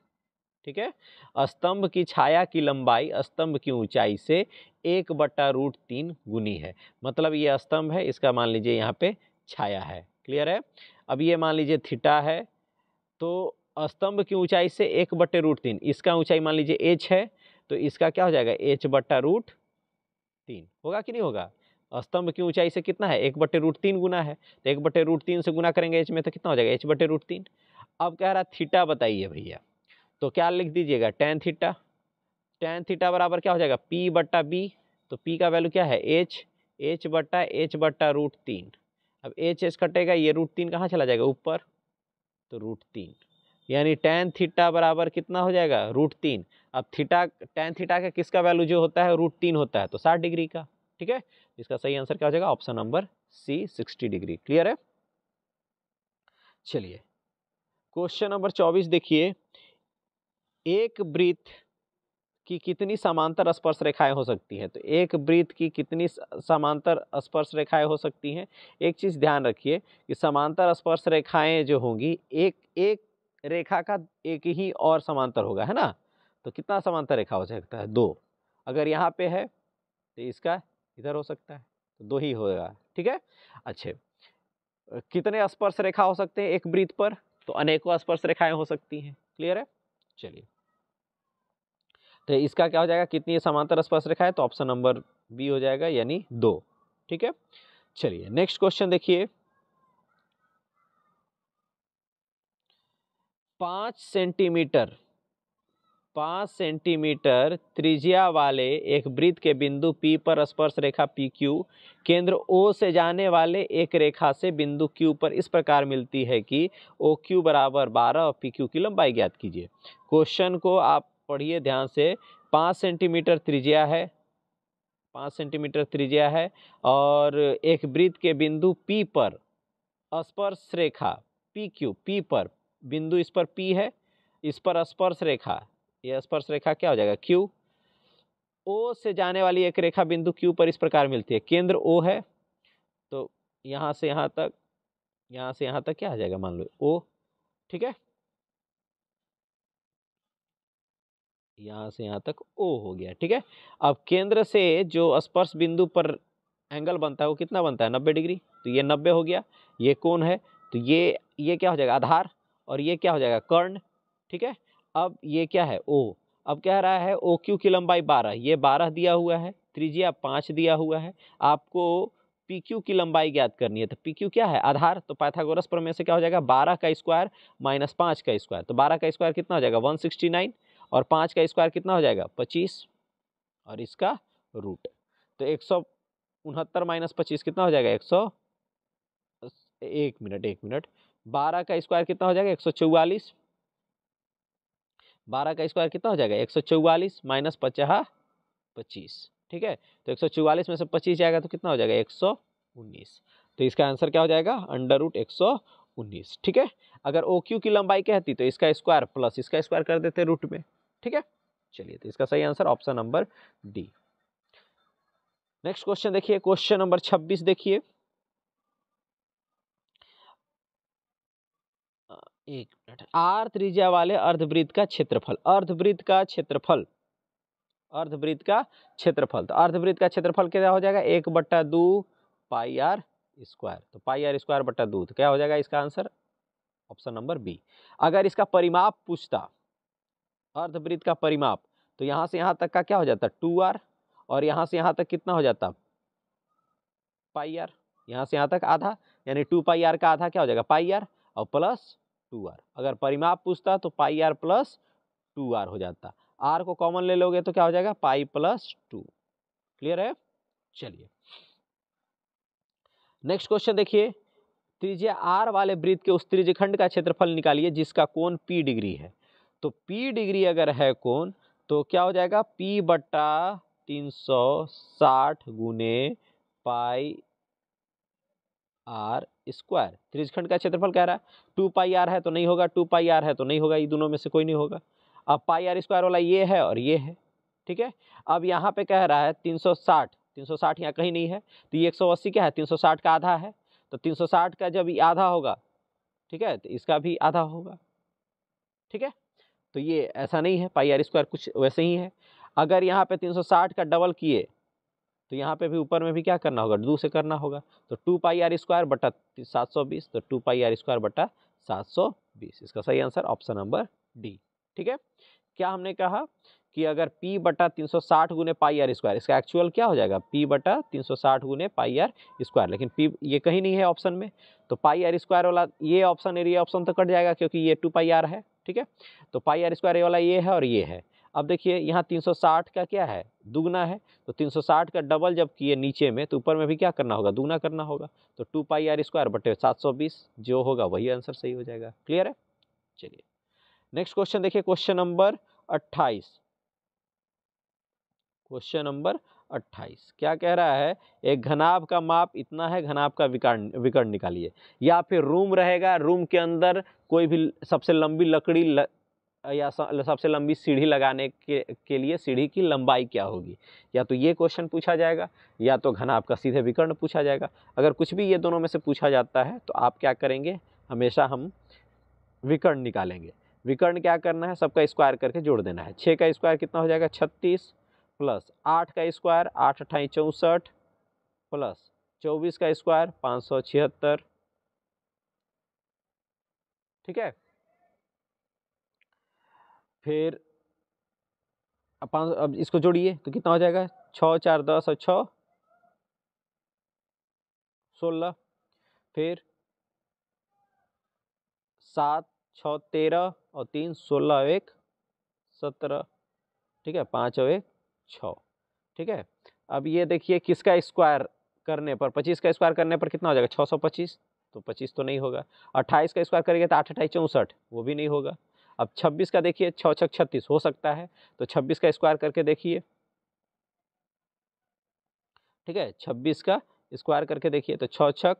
ठीक है? स्तंभ की छाया की लंबाई स्तंभ की ऊंचाई से एक बट्टा रूट तीन गुनी है। मतलब ये स्तंभ है, इसका मान लीजिए यहाँ पे छाया है। क्लियर है? अब ये मान लीजिए थीटा है तो स्तंभ की ऊंचाई से एक बट्टे रूट तीन। इसका ऊंचाई मान लीजिए एच है तो इसका क्या हो जाएगा? एच बट्टा रूट तीन। होगा कि नहीं होगा? स्तंभ की ऊंचाई से कितना है? एक बट्टे रूट तीन गुना है। तो एक बट्टे रूट तीन से गुना करेंगे एच में तो कितना हो जाएगा? एच बट्टे रूट तीन। अब कह रहा थीटा बताइए भैया। तो क्या लिख दीजिएगा? Tan theta. टेन थीटा बराबर क्या हो जाएगा? पी बट्टा बी। तो पी का वैल्यू क्या है? एच। एच बट्टा एच बट्टा रूट तीन। अब एच एच कटेगा, ये रूट तीन कहाँ चला जाएगा? ऊपर। तो रूट तीन। यानी टेन थीटा बराबर कितना हो जाएगा? रूट तीन। अब थीटा टेन थीटा का किसका वैल्यू जो होता है? रूट तीन होता है तो साठ डिग्री का, ठीक है? इसका सही आंसर क्या हो जाएगा? Option number C sixty degree. Clear है? चलिए क्वेश्चन नंबर चौबीस देखिए। एक वृत्त की कितनी समांतर स्पर्श रेखाएँ हो सकती हैं? तो एक वृत्त की कितनी समांतर स्पर्श रेखाएँ हो सकती हैं? एक चीज़ ध्यान रखिए कि समांतर स्पर्श रेखाएँ जो होंगी, एक एक रेखा का एक ही और समांतर होगा, है ना? तो कितना समांतर रेखा हो सकता है? दो। अगर यहाँ पे है तो इसका इधर हो सकता है तो दो ही होगा, ठीक है? अच्छे। कितने स्पर्श रेखा हो सकते हैं एक वृत्त पर? तो अनेकों स्पर्श रेखाएँ हो सकती हैं, क्लियर है? चलिए। तो इसका क्या हो जाएगा? कितनी समांतर स्पर्श रेखा है? तो ऑप्शन नंबर बी हो जाएगा, यानी दो, ठीक है? चलिए, नेक्स्ट क्वेश्चन देखिए। पाँच सेंटीमीटर, पाँच सेंटीमीटर त्रिज्या वाले एक वृत्त के बिंदु P पर स्पर्श रेखा पी क्यू केंद्र O से जाने वाले एक रेखा से बिंदु Q पर इस प्रकार मिलती है कि ओ क्यू बराबर बारह और पी क्यू की लंबाई ज्ञात कीजिए। क्वेश्चन को आप पढ़िए ध्यान से। पाँच सेंटीमीटर त्रिज्या है, पाँच सेंटीमीटर त्रिज्या है और एक वृत्त के बिंदु P पर स्पर्श रेखा पी क्यू पी पर बिंदु इस पर P है, इस पर स्पर्श रेखा यह स्पर्श रेखा क्या हो जाएगा? क्यू ओ से जाने वाली एक रेखा बिंदु क्यू पर इस प्रकार मिलती है। केंद्र ओ है तो यहाँ से यहाँ तक, यहाँ से यहाँ तक क्या आ जाएगा मान लो? ओ ठीक है? यहाँ से यहाँ तक ओ हो गया, ठीक है? अब केंद्र से जो स्पर्श बिंदु पर एंगल बनता है, वो कितना बनता है? नब्बे डिग्री? तो ये नब्बे हो गया, ये कौन है? तो ये ये क्या हो जाएगा? आधार। और ये क्या हो जाएगा? कर्ण, ठीक है? अब ये क्या है? ओ अब कह रहा है ओ क्यू की लंबाई बारह। ये बारह दिया हुआ है, त्रिज्या पाँच दिया हुआ है। आपको पी क्यू की लंबाई ज्ञात करनी है। तो पी क्यू क्या है? आधार। तो पाइथागोरस प्रमेय से क्या हो जाएगा? बारह का स्क्वायर माइनस पाँच का स्क्वायर। तो बारह का स्क्वायर कितना हो जाएगा? वन सिक्सटी नाइन और पाँच का स्क्वायर कितना हो जाएगा? पच्चीस। और इसका रूट। तो एक सौ उनहत्तर माइनस पच्चीस कितना हो जाएगा? एक सौ एक मिनट एक मिनट। बारह का स्क्वायर कितना हो जाएगा? एक सौ चौवालीस। बारह का स्क्वायर कितना हो जाएगा? एक सौ चौवालीस माइनस पचास, पच्चीस। ठीक है? तो एक सौ चौवालीस में से पच्चीस जाएगा तो कितना हो जाएगा? एक सौ उन्नीस। तो इसका आंसर क्या हो जाएगा? अंडर रूट एक सौ उन्नीस। ठीक है? अगर ओ क्यू की लंबाई कहती तो इसका स्क्वायर प्लस इसका स्क्वायर कर देते रूट में। ठीक है? चलिए तो इसका सही answer option number D. Next question देखिए, क्वेश्चन नंबर छब्बीस देखिए। एक मिनट। आर त्रिज्या वाले अर्धवृत्त का क्षेत्रफल। अर्धवृत्त का क्षेत्रफल। अर्धवृत्त का क्षेत्रफल। तो अर्धवृत्त का क्षेत्रफल क्या हो जाएगा? एक बट्टा दो पाई आर स्क्वायर। तो पाई आर स्क्वायर बट्टा दो। तो क्या हो जाएगा इसका आंसर? Option number B. अगर इसका परिमाप पूछता, अर्धवृत्त का परिमाप तो यहाँ से यहाँ तक का क्या हो जाता? Two R. और यहाँ से यहाँ तक कितना हो जाता? Pi R. यहाँ से यहाँ तक आधा। यानी टू पाई आर का आधा क्या हो जाएगा? Pi R. और प्लस टू आर। अगर परिमाप पूछता तो pi R plus two R हो जाता। आर को कॉमन ले लोगे तो क्या हो जाएगा? Pi plus two. क्लियर है? चलिए। नेक्स्ट क्वेश्चन देखिए। त्रिज्या आर वाले वृत्त के उस त्रिज्यखंड का क्षेत्रफल निकालिए जिसका कोण पी डिग्री है। तो पी डिग्री अगर है कोण तो क्या हो जाएगा? पी बट्टा तीन सौ साठ गुने पाई आर स्क्वायर। त्रिजखंड का क्षेत्रफल कह रहा है। टू पाई आर है तो नहीं होगा, टू पाई आर है तो नहीं होगा, ये दोनों में से कोई नहीं होगा। अब पाई आर स्क्वायर वाला ये है और ये है, ठीक है? अब यहाँ पे कह रहा है तीन सौ साठ, तीन सौ साठ यहाँ कहीं नहीं है तो ये एक सौ अस्सी क्या है? तीन सौ साठ का आधा है। तो तीन सौ साठ का जब आधा होगा, ठीक है? तो इसका भी आधा होगा, ठीक है? तो ये ऐसा नहीं है, पाई आर स्क्वायर कुछ वैसे ही है। अगर यहाँ पे तीन सौ साठ का डबल किए तो यहाँ पे भी ऊपर में भी क्या करना होगा? दो से करना होगा। तो टू पाई आर स्क्वायर बटा सात सौ बीस तो टू पाई आर स्क्वायर बटा सात सौ बीस। इसका सही आंसर ऑप्शन नंबर डी। ठीक है? क्या हमने कहा कि अगर p बटा तीन सौ साठ गुने पाई आर स्क्वायर, इसका एक्चुअल क्या हो जाएगा? p बटा तीन सौ साठ गुने पाई आर स्क्वायर। लेकिन p ये कहीं नहीं है ऑप्शन में। तो पाई आर स्क्वायर वाला ये ऑप्शन और ये ऑप्शन तो कट जाएगा क्योंकि ये टू पाई आर है। ठीक है? तो पाई आर स्क्वायर वाला ये है और ये है। अब देखिए यहाँ 360 का क्या है? दुगना है। तो 360 का डबल जब किए नीचे में तो ऊपर में भी क्या करना होगा? दुगना करना होगा। तो टू पाई आर स्क्वायर बटे सात सौ बीस जो होगा वही आंसर सही हो जाएगा। क्लियर है? चलिए। नेक्स्ट क्वेश्चन देखिए क्वेश्चन नंबर अट्ठाईस। क्वेश्चन नंबर अट्ठाईस। क्या कह रहा है? एक घनाभ का माप इतना है घनाभ का विकर्ण विकर्ण निकालिए। या फिर रूम रहेगा रूम के अंदर कोई भी सबसे लंबी लकड़ी ल, या सबसे लंबी सीढ़ी लगाने के के लिए सीढ़ी की लंबाई क्या होगी? या तो ये क्वेश्चन पूछा जाएगा, या तो घनाभ आपका सीधे विकर्ण पूछा जाएगा। अगर कुछ भी ये दोनों में से पूछा जाता है तो आप क्या करेंगे? हमेशा हम विकर्ण निकालेंगे। विकर्ण क्या करना है? सबका स्क्वायर करके जोड़ देना है। छः का स्क्वायर कितना हो जाएगा? छत्तीस प्लस आठ का स्क्वायर आठ अठाई चौंसठ प्लस चौबीस का स्क्वायर पाँच सौ छिहत्तर। ठीक है? फिर पाँच अब इसको जोड़िए तो कितना हो जाएगा? छः, चार, दस और छः। सोलह। फिर सात, छः, तेरह और तीन, सोलह, एक, सत्रह। ठीक है, पाँच और एक, छ। ठीक है, अब ये देखिए किसका स्क्वायर करने पर, पच्चीस का स्क्वायर करने पर कितना हो जाएगा? छः सौ पच्चीस। तो पच्चीस तो नहीं होगा। अट्ठाईस का स्क्वायर करेंगे तो आठ अट्ठाईस चौंसठ, वो भी नहीं होगा। अब छब्बीस का देखिए छः छः छत्तीस हो सकता है तो छब्बीस का स्क्वायर करके देखिए। ठीक है, छब्बीस का स्क्वायर करके देखिए तो छः छक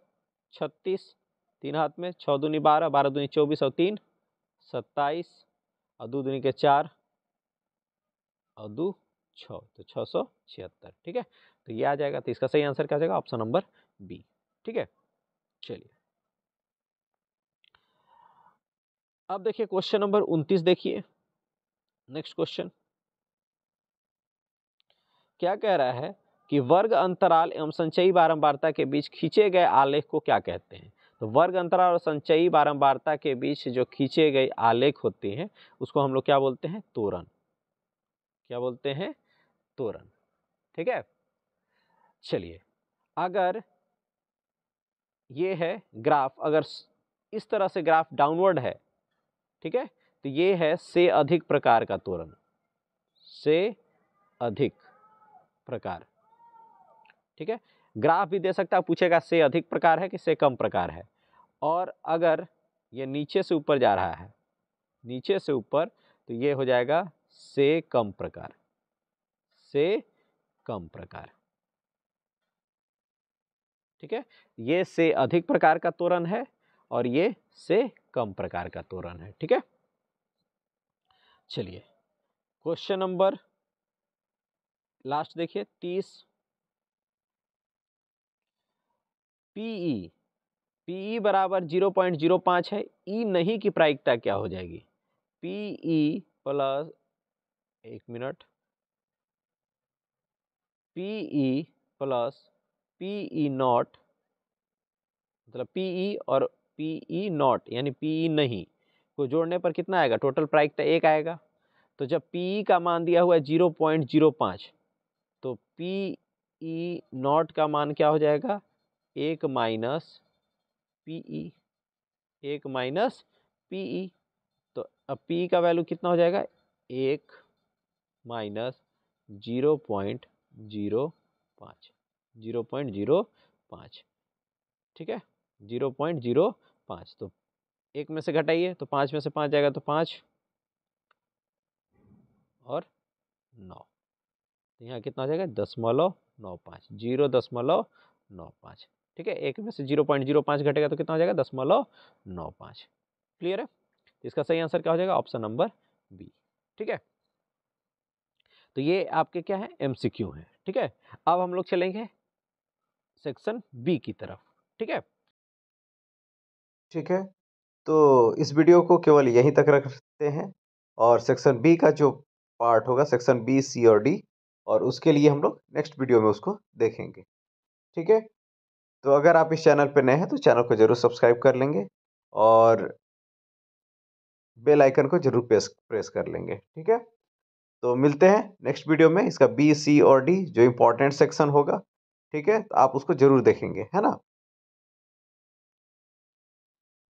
छत्तीस, तीन हाथ में छः दूनी बारह बारह दूनी चौबीस और तीन, सत्ताईस, और दो दूनी के चार, और दो छः तो छः सौ छिहत्तर, ठीक है? तो ये आ जाएगा तो इसका सही आंसर क्या आ जाएगा? ऑप्शन नंबर बी ठीक है? चलिए। अब देखिए क्वेश्चन नंबर उनतीस देखिए। नेक्स्ट क्वेश्चन क्या कह रहा है कि वर्ग, अंतराल एवं संचयी बारंबारता के बीच खींचे गए आलेख को क्या कहते हैं? तो वर्ग, अंतराल और संचयी बारंबारता के बीच जो खींचे गए आलेख होते हैं, उसको हम लोग क्या बोलते हैं? तोरण। क्या बोलते हैं? तोरण। ठीक है? चलिए, अगर ये है ग्राफ, अगर इस तरह से ग्राफ डाउनवर्ड है ठीक है? तो ये है से अधिक प्रकार का तोरण से अधिक प्रकार। ठीक है? ग्राफ भी दे सकता है पूछेगा से अधिक प्रकार है कि से कम प्रकार है? और अगर ये नीचे से ऊपर जा रहा है, नीचे से ऊपर तो ये हो जाएगा से कम प्रकार। से कम प्रकार। ठीक है? ये से अधिक प्रकार का तोरण है और ये से कम प्रकार का तोरण है, ठीक है? चलिए क्वेश्चन नंबर लास्ट देखिए, तीस। पीई पीई बराबर ज़ीरो पॉइंट ज़ीरो पाँच है ई e नहीं की प्रायिकता क्या हो जाएगी? पीई प्लस एक minute. PE plus PE not मतलब पीई और पीई नॉट यानी पी ई नहीं, को जोड़ने पर कितना आएगा? टोटल प्रायिकता एक आएगा। तो जब पी ई का मान दिया हुआ है ज़ीरो पॉइंट ज़ीरो पाँच तो पी ई नॉट का मान क्या हो जाएगा? एक माइनस पी ई एक माइनस पी ई तो अब पी ई का वैल्यू कितना हो जाएगा? एक माइनस ज़ीरो पॉइंट ज़ीरो पाँच ज़ीरो पॉइंट ज़ीरो पाँच, ठीक है? ज़ीरो पॉइंट ज़ीरो पाँच तो। एक में से घटाइए तो पाँच में से पाँच जाएगा तो पाँच। और नौ। तो यहाँ कितना हो जाएगा? दशमलव नौ पाँच। ज़ीरो दशमलव नौ पाँच। ठीक है? एक में से ज़ीरो पॉइंट ज़ीरो पाँच घटेगा तो कितना हो जाएगा? दशमलव नौ पाँच। क्लियर है? तो इसका सही आंसर क्या हो जाएगा? Option number B. ठीक है? तो ये आपके क्या है? एमसीक्यू है। ठीक है? अब हम लोग चलेंगे सेक्शन बी की तरफ़। ठीक है? ठीक है? तो इस वीडियो को केवल यहीं तक रखते हैं और सेक्शन बी का जो पार्ट होगा, सेक्शन बी, सी और डी और उसके लिए हम लोग नेक्स्ट वीडियो में उसको देखेंगे। ठीक है? तो अगर आप इस चैनल पर नए हैं तो चैनल को ज़रूर सब्सक्राइब कर लेंगे और बेल आइकन को ज़रूर प्रेस प्रेस कर लेंगे। ठीक है? तो मिलते हैं नेक्स्ट वीडियो में, इसका बी, सी और डी जो इम्पोर्टेंट सेक्शन होगा। ठीक है? तो आप उसको ज़रूर देखेंगे, है ना?